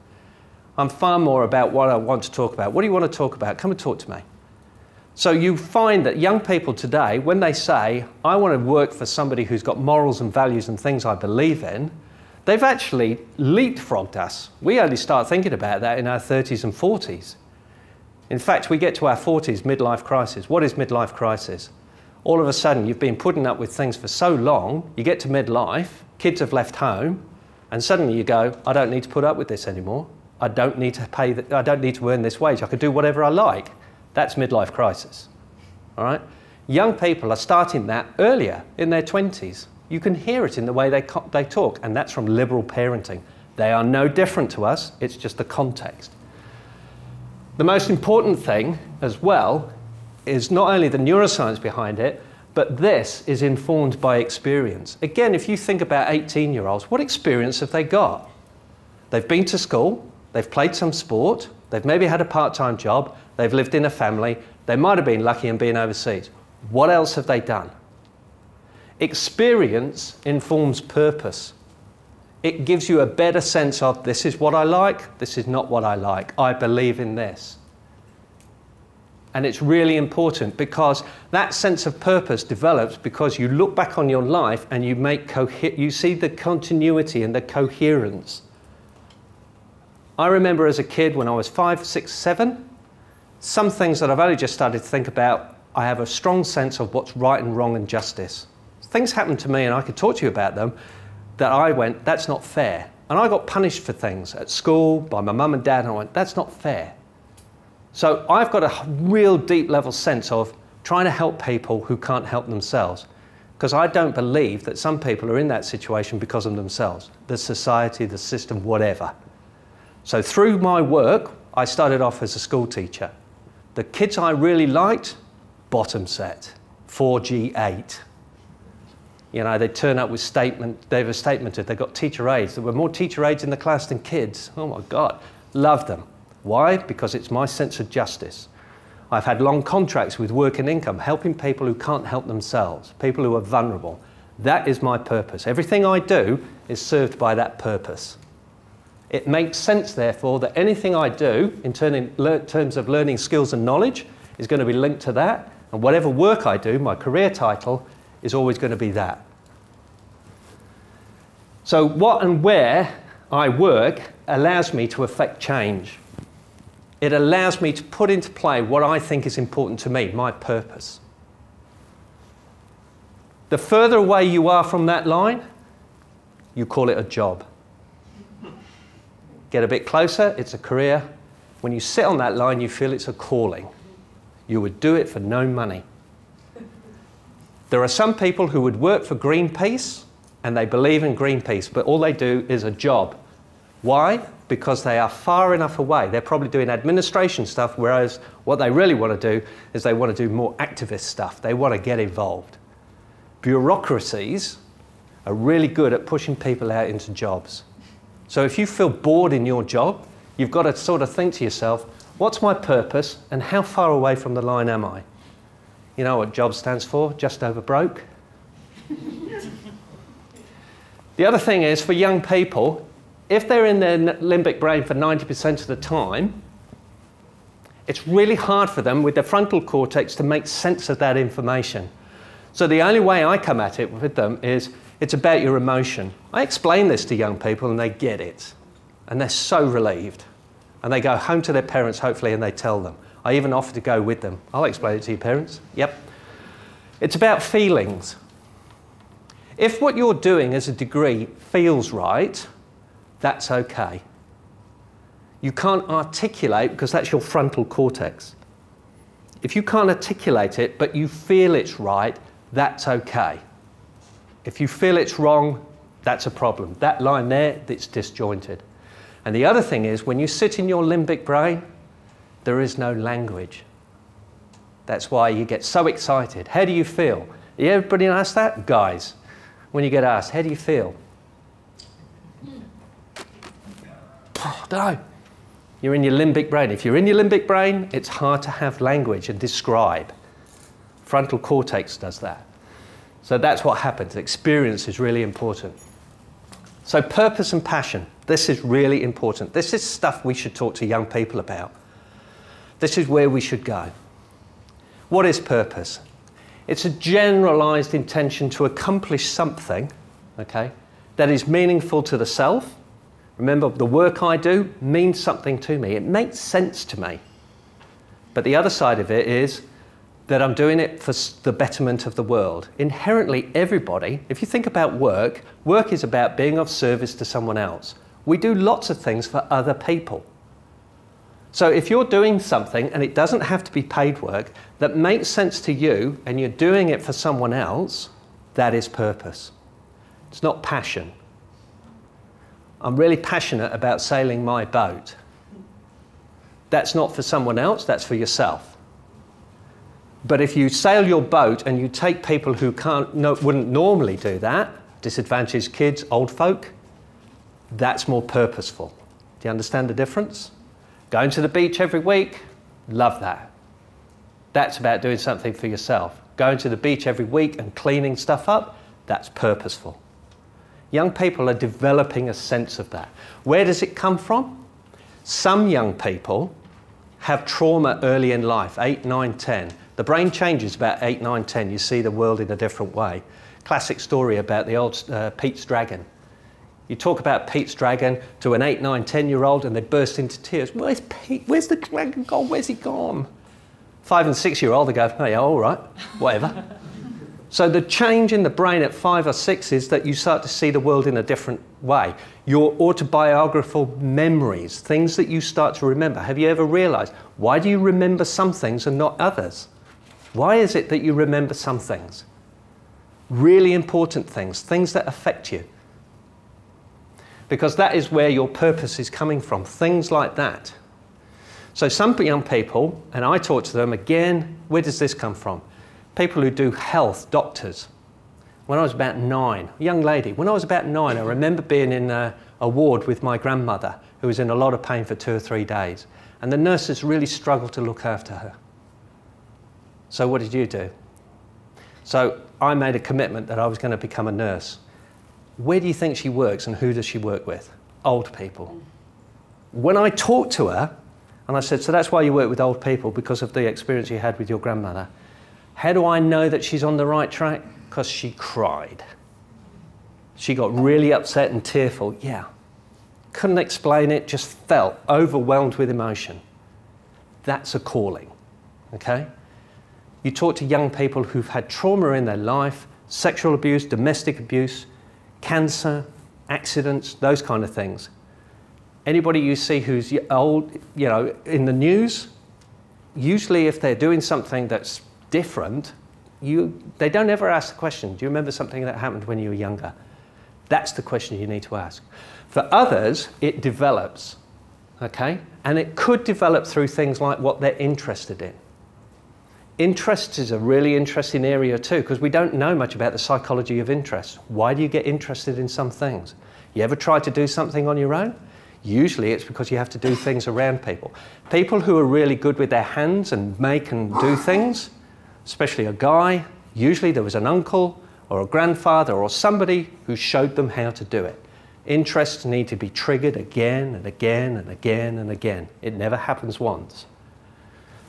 I'm far more about what I want to talk about. What do you want to talk about? Come and talk to me. So you find that young people today, when they say, I want to work for somebody who's got morals and values and things I believe in, they've actually leapfrogged us. We only start thinking about that in our 30s and 40s. In fact, we get to our 40s, midlife crisis. What is midlife crisis? All of a sudden you've been putting up with things for so long, you get to midlife, kids have left home, and suddenly you go, I don't need to put up with this anymore. I don't need to pay, the, I don't need to earn this wage. I can do whatever I like. That's midlife crisis. All right? Young people are starting that earlier in their 20s. You can hear it in the way they, they talk, and that's from liberal parenting. They are no different to us, it's just the context. The most important thing as well is not only the neuroscience behind it, but this is informed by experience. Again, if you think about 18 year olds, what experience have they got? They've been to school, they've played some sport, they've maybe had a part time job, they've lived in a family, they might have been lucky and been overseas. What else have they done? Experience informs purpose. It gives you a better sense of this is what I like, this is not what I like. I believe in this. And it's really important because that sense of purpose develops because you look back on your life and you make you see the continuity and the coherence. I remember as a kid when I was five, six, seven, some things that I've only just started to think about, I have a strong sense of what's right and wrong and justice. Things happened to me and I could talk to you about them that I went, that's not fair. And I got punished for things at school by my mum and dad, and I went, that's not fair. So I've got a real deep level sense of trying to help people who can't help themselves. Because I don't believe that some people are in that situation because of themselves, the society, the system, whatever. So through my work, I started off as a school teacher. The kids I really liked, bottom set, 4G8. You know, they turn up with statement, they were statemented, they got teacher aides. There were more teacher aides in the class than kids. Oh my God, loved them. Why? Because it's my sense of justice. I've had long contracts with work and income, helping people who can't help themselves, people who are vulnerable. That is my purpose. Everything I do is served by that purpose. It makes sense, therefore, that anything I do in terms of learning skills and knowledge is going to be linked to that, and whatever work I do, my career title, is always going to be that. So, what and where I work allows me to affect change it allows me to put into play what I think is important to me, my purpose. The further away you are from that line, you call it a job. Get a bit closer, it's a career. When you sit on that line, you feel it's a calling. You would do it for no money. There are some people who would work for Greenpeace and they believe in Greenpeace, but all they do is a job Why? Because they are far enough away. They're probably doing administration stuff, whereas what they really want to do is they want to do more activist stuff. They want to get involved. Bureaucracies are really good at pushing people out into jobs. So if you feel bored in your job, you've got to sort of think to yourself, what's my purpose and how far away from the line am I? You know what JOB stands for? Just over broke. [laughs] the other thing is for young people, if they're in their limbic brain for 90% of the time, it's really hard for them with their frontal cortex to make sense of that information. So the only way I come at it with them is it's about your emotion. I explain this to young people and they get it. And they're so relieved. And they go home to their parents, hopefully, and they tell them. I even offer to go with them. I'll explain it to your parents. Yep. It's about feelings. If what you're doing as a degree feels right, that's okay. You can't articulate because that's your frontal cortex. If you can't articulate it but you feel it's right, that's okay. If you feel it's wrong, that's a problem. That line there, it's disjointed. And the other thing is, when you sit in your limbic brain, there is no language. That's why you get so excited. How do you feel? Everybody ask that? Guys, when you get asked, how do you feel? I [sighs] don't know. You're in your limbic brain. If you're in your limbic brain, it's hard to have language and describe. Frontal cortex does that. So that's what happens. Experience is really important. So, purpose and passion. This is really important. This is stuff we should talk to young people about. This is where we should go. What is purpose? It's a generalized intention to accomplish something, okay, that is meaningful to the self. Remember, the work I do means something to me. It makes sense to me. But the other side of it is that I'm doing it for the betterment of the world. Inherently, everybody, if you think about work, work is about being of service to someone else. We do lots of things for other people. So if you're doing something, and it doesn't have to be paid work, that makes sense to you and you're doing it for someone else, that is purpose. It's not passion. I'm really passionate about sailing my boat. That's not for someone else, that's for yourself. But if you sail your boat and you take people who can't, no, wouldn't normally do that, disadvantaged kids, old folk, that's more purposeful. Do you understand the difference? Going to the beach every week, love that. That's about doing something for yourself. Going to the beach every week and cleaning stuff up, that's purposeful. Young people are developing a sense of that. Where does it come from? Some young people have trauma early in life, 8, 9, 10 the brain changes about 8, 9, 10. You see the world in a different way. Classic story about the old uh, Pete's dragon. You talk about Pete's dragon to an 8, 9, 10 year old and they burst into tears. Where's Pete? Where's the dragon gone? Where's he gone? Five and six year old, they go, oh all right, whatever. [laughs] so the change in the brain at five or six is that you start to see the world in a different way. Your autobiographical memories, things that you start to remember. Have you ever realized why do you remember some things and not others? Why is it that you remember some things? Really important things, things that affect you. Because that is where your purpose is coming from, things like that. So, some young people, and I talk to them again, where does this come from? People who do health, doctors. When I was about nine, young lady, when I was about nine, I remember being in a, a ward with my grandmother who was in a lot of pain for two or three days. And the nurses really struggled to look after her. So, what did you do? So, I made a commitment that I was going to become a nurse. Where do you think she works and who does she work with? Old people. When I talked to her, and I said, So that's why you work with old people because of the experience you had with your grandmother. How do I know that she's on the right track? Because she cried. She got really upset and tearful. Yeah. Couldn't explain it, just felt overwhelmed with emotion. That's a calling. Okay? You talk to young people who've had trauma in their life, sexual abuse, domestic abuse, cancer, accidents, those kind of things. Anybody you see who's old, you know, in the news, usually if they're doing something that's different, you, they don't ever ask the question, do you remember something that happened when you were younger? That's the question you need to ask. For others, it develops, okay? And it could develop through things like what they're interested in. Interest is a really interesting area too, because we don't know much about the psychology of interest. Why do you get interested in some things? You ever try to do something on your own? Usually it's because you have to do things around people. People who are really good with their hands and make and do things, especially a guy, usually there was an uncle or a grandfather or somebody who showed them how to do it. Interests need to be triggered again and again and again and again. It never happens once.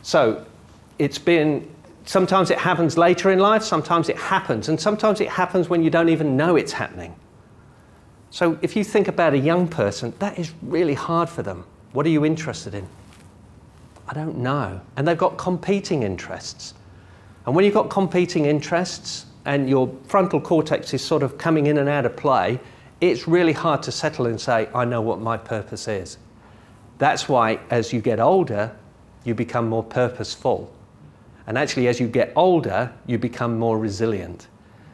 So it's been, sometimes it happens later in life, sometimes it happens, and sometimes it happens when you don't even know it's happening. So if you think about a young person, that is really hard for them. What are you interested in? I don't know. And they've got competing interests. And when you've got competing interests and your frontal cortex is sort of coming in and out of play, it's really hard to settle and say, I know what my purpose is. That's why as you get older, you become more purposeful. And actually, as you get older, you become more resilient.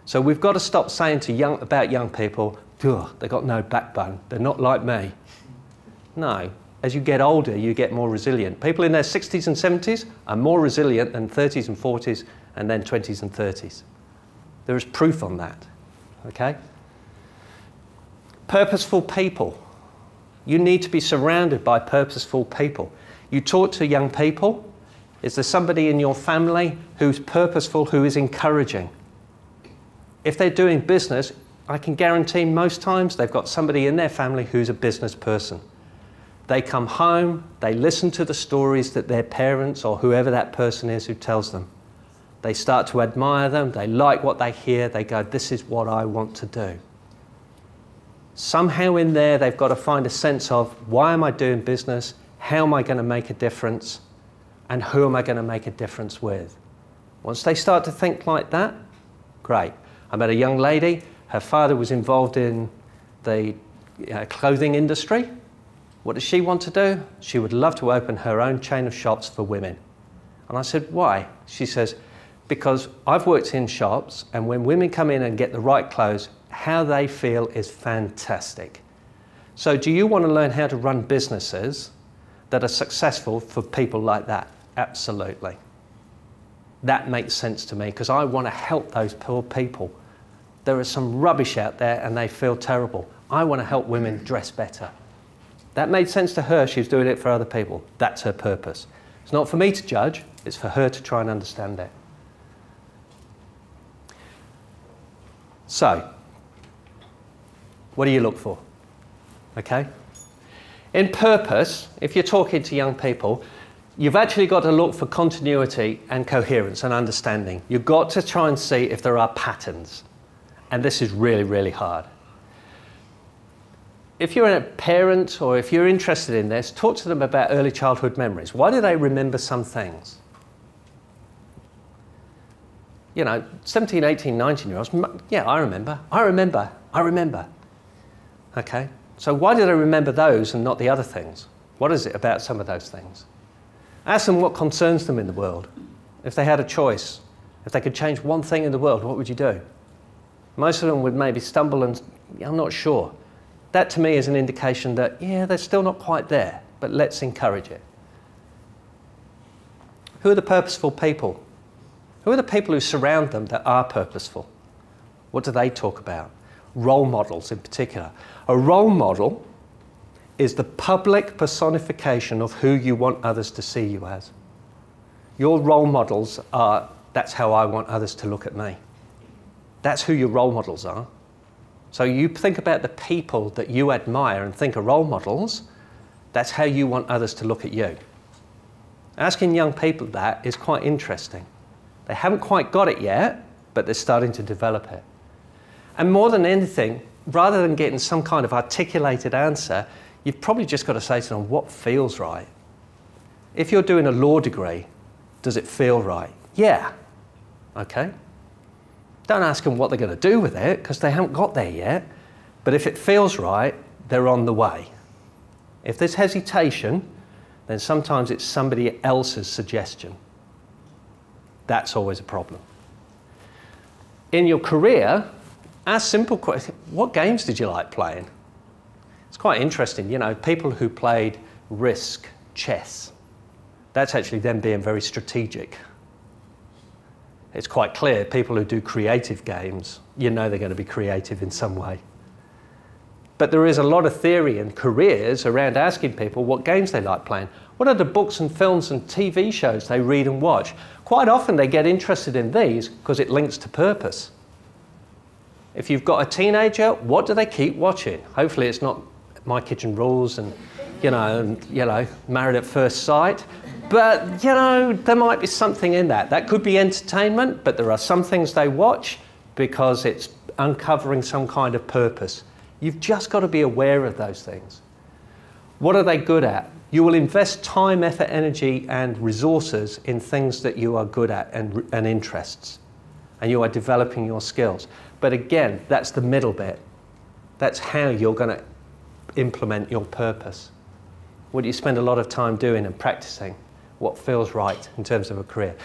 So we've got to stop saying to young, about young people, they've got no backbone, they're not like me. No, as you get older, you get more resilient. People in their 60s and 70s are more resilient than 30s and 40s and then 20s and 30s. There is proof on that. Okay? Purposeful people. You need to be surrounded by purposeful people. You talk to young people. Is there somebody in your family who's purposeful, who is encouraging? If they're doing business, I can guarantee most times they've got somebody in their family who's a business person. They come home, they listen to the stories that their parents or whoever that person is who tells them. They start to admire them, they like what they hear, they go, This is what I want to do somehow in there they've got to find a sense of why am I doing business, how am I going to make a difference, and who am I going to make a difference with. Once they start to think like that, great. I met a young lady, her father was involved in the uh, clothing industry. What does she want to do? She would love to open her own chain of shops for women. And I said, why? She says, because I've worked in shops, and when women come in and get the right clothes, how they feel is fantastic. So, do you want to learn how to run businesses that are successful for people like that? Absolutely. That makes sense to me because I want to help those poor people. There is some rubbish out there and they feel terrible. I want to help women dress better. That made sense to her. She's doing it for other people. That's her purpose. It's not for me to judge, it's for her to try and understand it. So, what do you look for? Okay? In purpose, if you're talking to young people, you've actually got to look for continuity and coherence and understanding. You've got to try and see if there are patterns. And this is really, really hard. If you're a parent or if you're interested in this, talk to them about early childhood memories. Why do they remember some things? You know, 17, 18, 19 year olds, yeah, I remember, I remember, I remember. Okay? So why did I remember those and not the other things? What is it about some of those things? Ask them what concerns them in the world. If they had a choice, if they could change one thing in the world, what would you do? Most of them would maybe stumble and, I'm not sure. That to me is an indication that, yeah, they're still not quite there, but let's encourage it. Who are the purposeful people? Who are the people who surround them that are purposeful? What do they talk about? Role models in particular. A role model is the public personification of who you want others to see you as. Your role models are, that's how I want others to look at me. That's who your role models are. So you think about the people that you admire and think are role models, that's how you want others to look at you. Asking young people that is quite interesting. They haven't quite got it yet, but they're starting to develop it. And more than anything, rather than getting some kind of articulated answer, you've probably just got to say to them what feels right. If you're doing a law degree, does it feel right? Yeah. Okay. Don't ask them what they're going to do with it because they haven't got there yet. But if it feels right, they're on the way. If there's hesitation, then sometimes it's somebody else's suggestion. That's always a problem. In your career, ask simple questions. What games did you like playing? It's quite interesting, you know, people who played Risk, chess, that's actually them being very strategic. It's quite clear people who do creative games, you know they're going to be creative in some way. But there is a lot of theory and careers around asking people what games they like playing. What are the books and films and TV shows they read and watch? Quite often they get interested in these because it links to purpose. If you've got a teenager, what do they keep watching? Hopefully it's not My Kitchen Rules and, you know, and, you know, Married at First Sight. But, you know, there might be something in that. That could be entertainment, but there are some things they watch because it's uncovering some kind of purpose. You've just got to be aware of those things. What are they good at? You will invest time, effort, energy, and resources in things that you are good at and, and interests. And you are developing your skills. But again, that's the middle bit. That's how you're going to implement your purpose. What do you spend a lot of time doing and practicing? What feels right in terms of a career?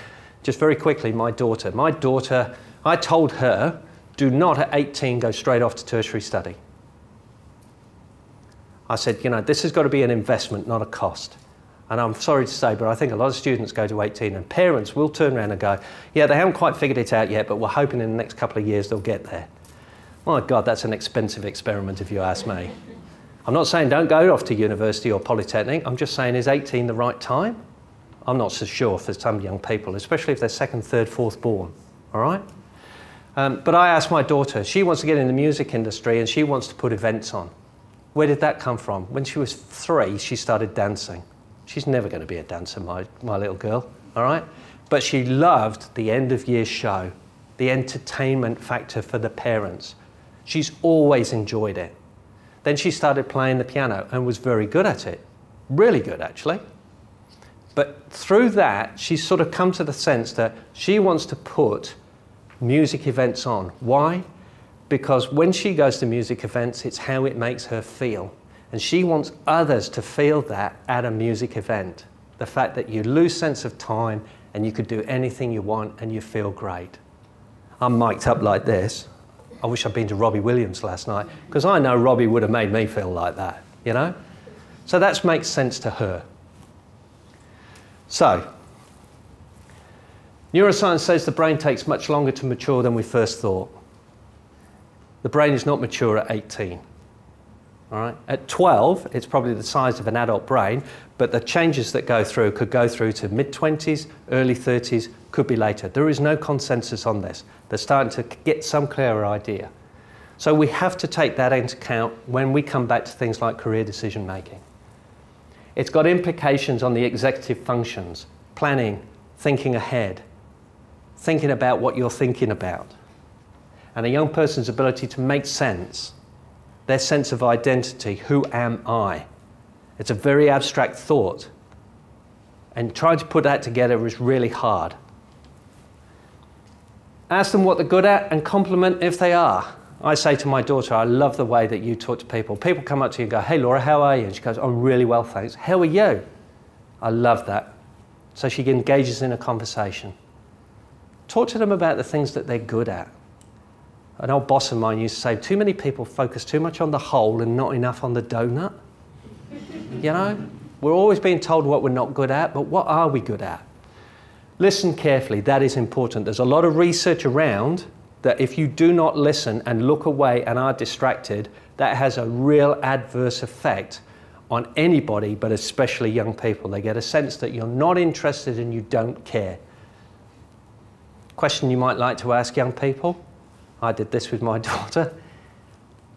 Just very quickly, my daughter. My daughter, I told her, do not at 18 go straight off to tertiary study. I said, you know, this has got to be an investment, not a cost. And I'm sorry to say, but I think a lot of students go to 18 and parents will turn around and go, yeah, they haven't quite figured it out yet, but we're hoping in the next couple of years they'll get there. My God, that's an expensive experiment if you ask me. I'm not saying don't go off to university or polytechnic. I'm just saying, is 18 the right time? I'm not so sure for some young people, especially if they're second, third, fourth born. All right? Um, but I asked my daughter, she wants to get in the music industry and she wants to put events on. Where did that come from? When she was three, she started dancing. She's never going to be a dancer, my, my little girl, all right? But she loved the end of year show, the entertainment factor for the parents. She's always enjoyed it. Then she started playing the piano and was very good at it. Really good, actually. But through that, she's sort of come to the sense that she wants to put music events on. Why? Because when she goes to music events, it's how it makes her feel. And she wants others to feel that at a music event. The fact that you lose sense of time and you could do anything you want and you feel great. I'm mic'd up like this. I wish I'd been to Robbie Williams last night because I know Robbie would have made me feel like that, you know? So that makes sense to her. So, neuroscience says the brain takes much longer to mature than we first thought. The brain is not mature at 18. All right? At 12, it's probably the size of an adult brain, but the changes that go through could go through to mid 20s, early 30s, could be later. There is no consensus on this. They're starting to get some clearer idea. So we have to take that into account when we come back to things like career decision making. It's got implications on the executive functions, planning, thinking ahead, thinking about what you're thinking about, and a young person's ability to make sense their sense of identity who am I? It's a very abstract thought. And trying to put that together is really hard. Ask them what they're good at and compliment if they are. I say to my daughter, I love the way that you talk to people. People come up to you and go, Hey, Laura, how are you? And she goes, I'm really well, thanks. How are you? I love that. So she engages in a conversation. Talk to them about the things that they're good at an old boss of mine used to say, too many people focus too much on the hole and not enough on the donut. you know, we're always being told what we're not good at, but what are we good at? Listen carefully, that is important. There's a lot of research around that if you do not listen and look away and are distracted, that has a real adverse effect on anybody, but especially young people. They get a sense that you're not interested and you don't care. Question you might like to ask young people I did this with my [laughs] daughter.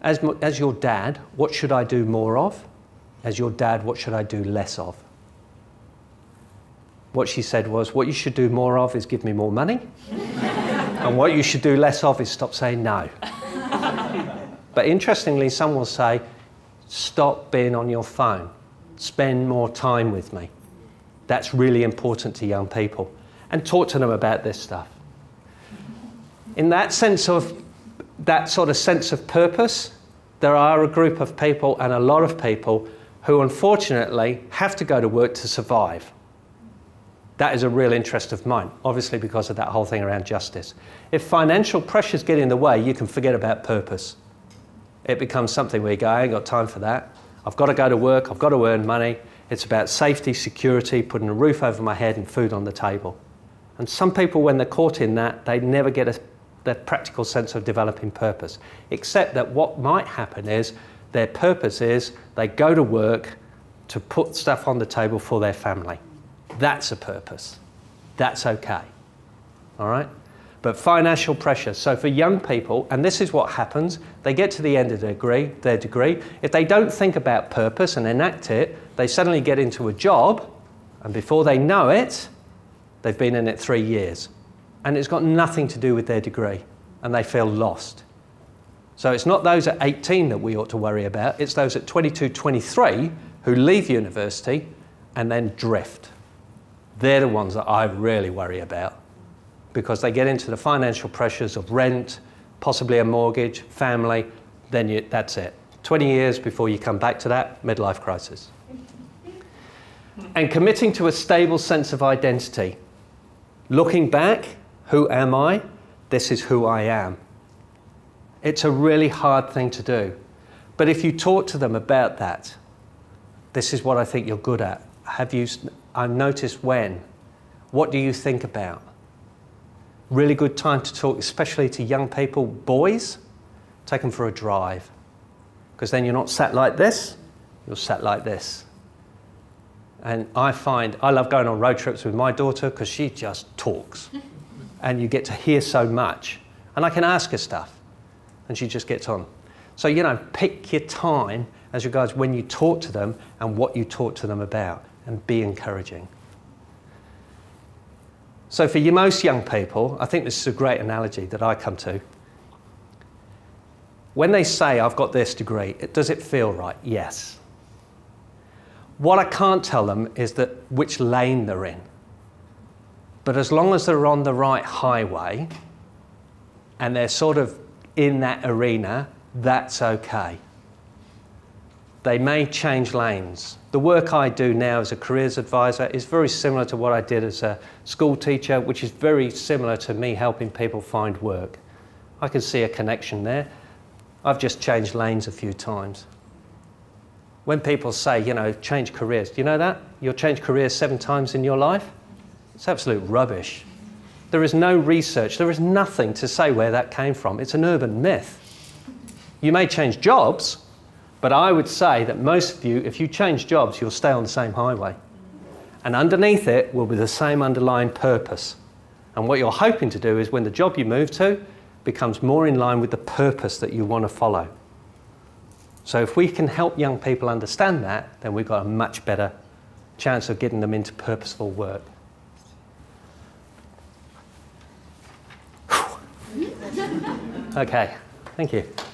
As, as your dad, what should I do more of? As your dad, what should I do less of? What she said was, What you should do more of is give me more money. [laughs] and what you should do less of is stop saying no. [laughs] but interestingly, some will say, Stop being on your phone. Spend more time with me. That's really important to young people. And talk to them about this stuff in that sense of that sort of sense of purpose, there are a group of people and a lot of people who unfortunately have to go to work to survive. That is a real interest of mine, obviously because of that whole thing around justice. If financial pressures get in the way, you can forget about purpose. It becomes something where you go, I ain't got time for that. I've got to go to work, I've got to earn money. It's about safety, security, putting a roof over my head and food on the table. And some people, when they're caught in that, they never get a, that practical sense of developing purpose. Except that what might happen is their purpose is they go to work to put stuff on the table for their family. That's a purpose. That's okay. All right? But financial pressure. So for young people, and this is what happens, they get to the end of their degree, their degree. If they don't think about purpose and enact it, they suddenly get into a job, and before they know it, they've been in it three years. And it's got nothing to do with their degree, and they feel lost. So it's not those at 18 that we ought to worry about, it's those at 22, 23 who leave university and then drift. They're the ones that I really worry about because they get into the financial pressures of rent, possibly a mortgage, family, then you, that's it. 20 years before you come back to that, midlife crisis. And committing to a stable sense of identity. Looking back, who am I? This is who I am. It's a really hard thing to do. But if you talk to them about that, this is what I think you're good at. Have you, I've noticed when. What do you think about? Really good time to talk, especially to young people, boys. Take them for a drive. Because then you're not sat like this, you're sat like this. And I find I love going on road trips with my daughter because she just talks. [laughs] and you get to hear so much. And I can ask her stuff. And she just gets on. So, you know, pick your time as regards when you talk to them and what you talk to them about and be encouraging. So, for most young people, I think this is a great analogy that I come to. When they say, I've got this degree, does it feel right? Yes. What I can't tell them is that which lane they're in. But as long as they're on the right highway and they're sort of in that arena, that's okay. They may change lanes. The work I do now as a careers advisor is very similar to what I did as a school teacher, which is very similar to me helping people find work. I can see a connection there. I've just changed lanes a few times. When people say, you know, change careers, do you know that? You'll change careers seven times in your life? It's absolute rubbish. There is no research, there is nothing to say where that came from. It's an urban myth. You may change jobs, but I would say that most of you, if you change jobs, you'll stay on the same highway. And underneath it will be the same underlying purpose. And what you're hoping to do is when the job you move to becomes more in line with the purpose that you want to follow. So if we can help young people understand that, then we've got a much better chance of getting them into purposeful work. Okay, thank you.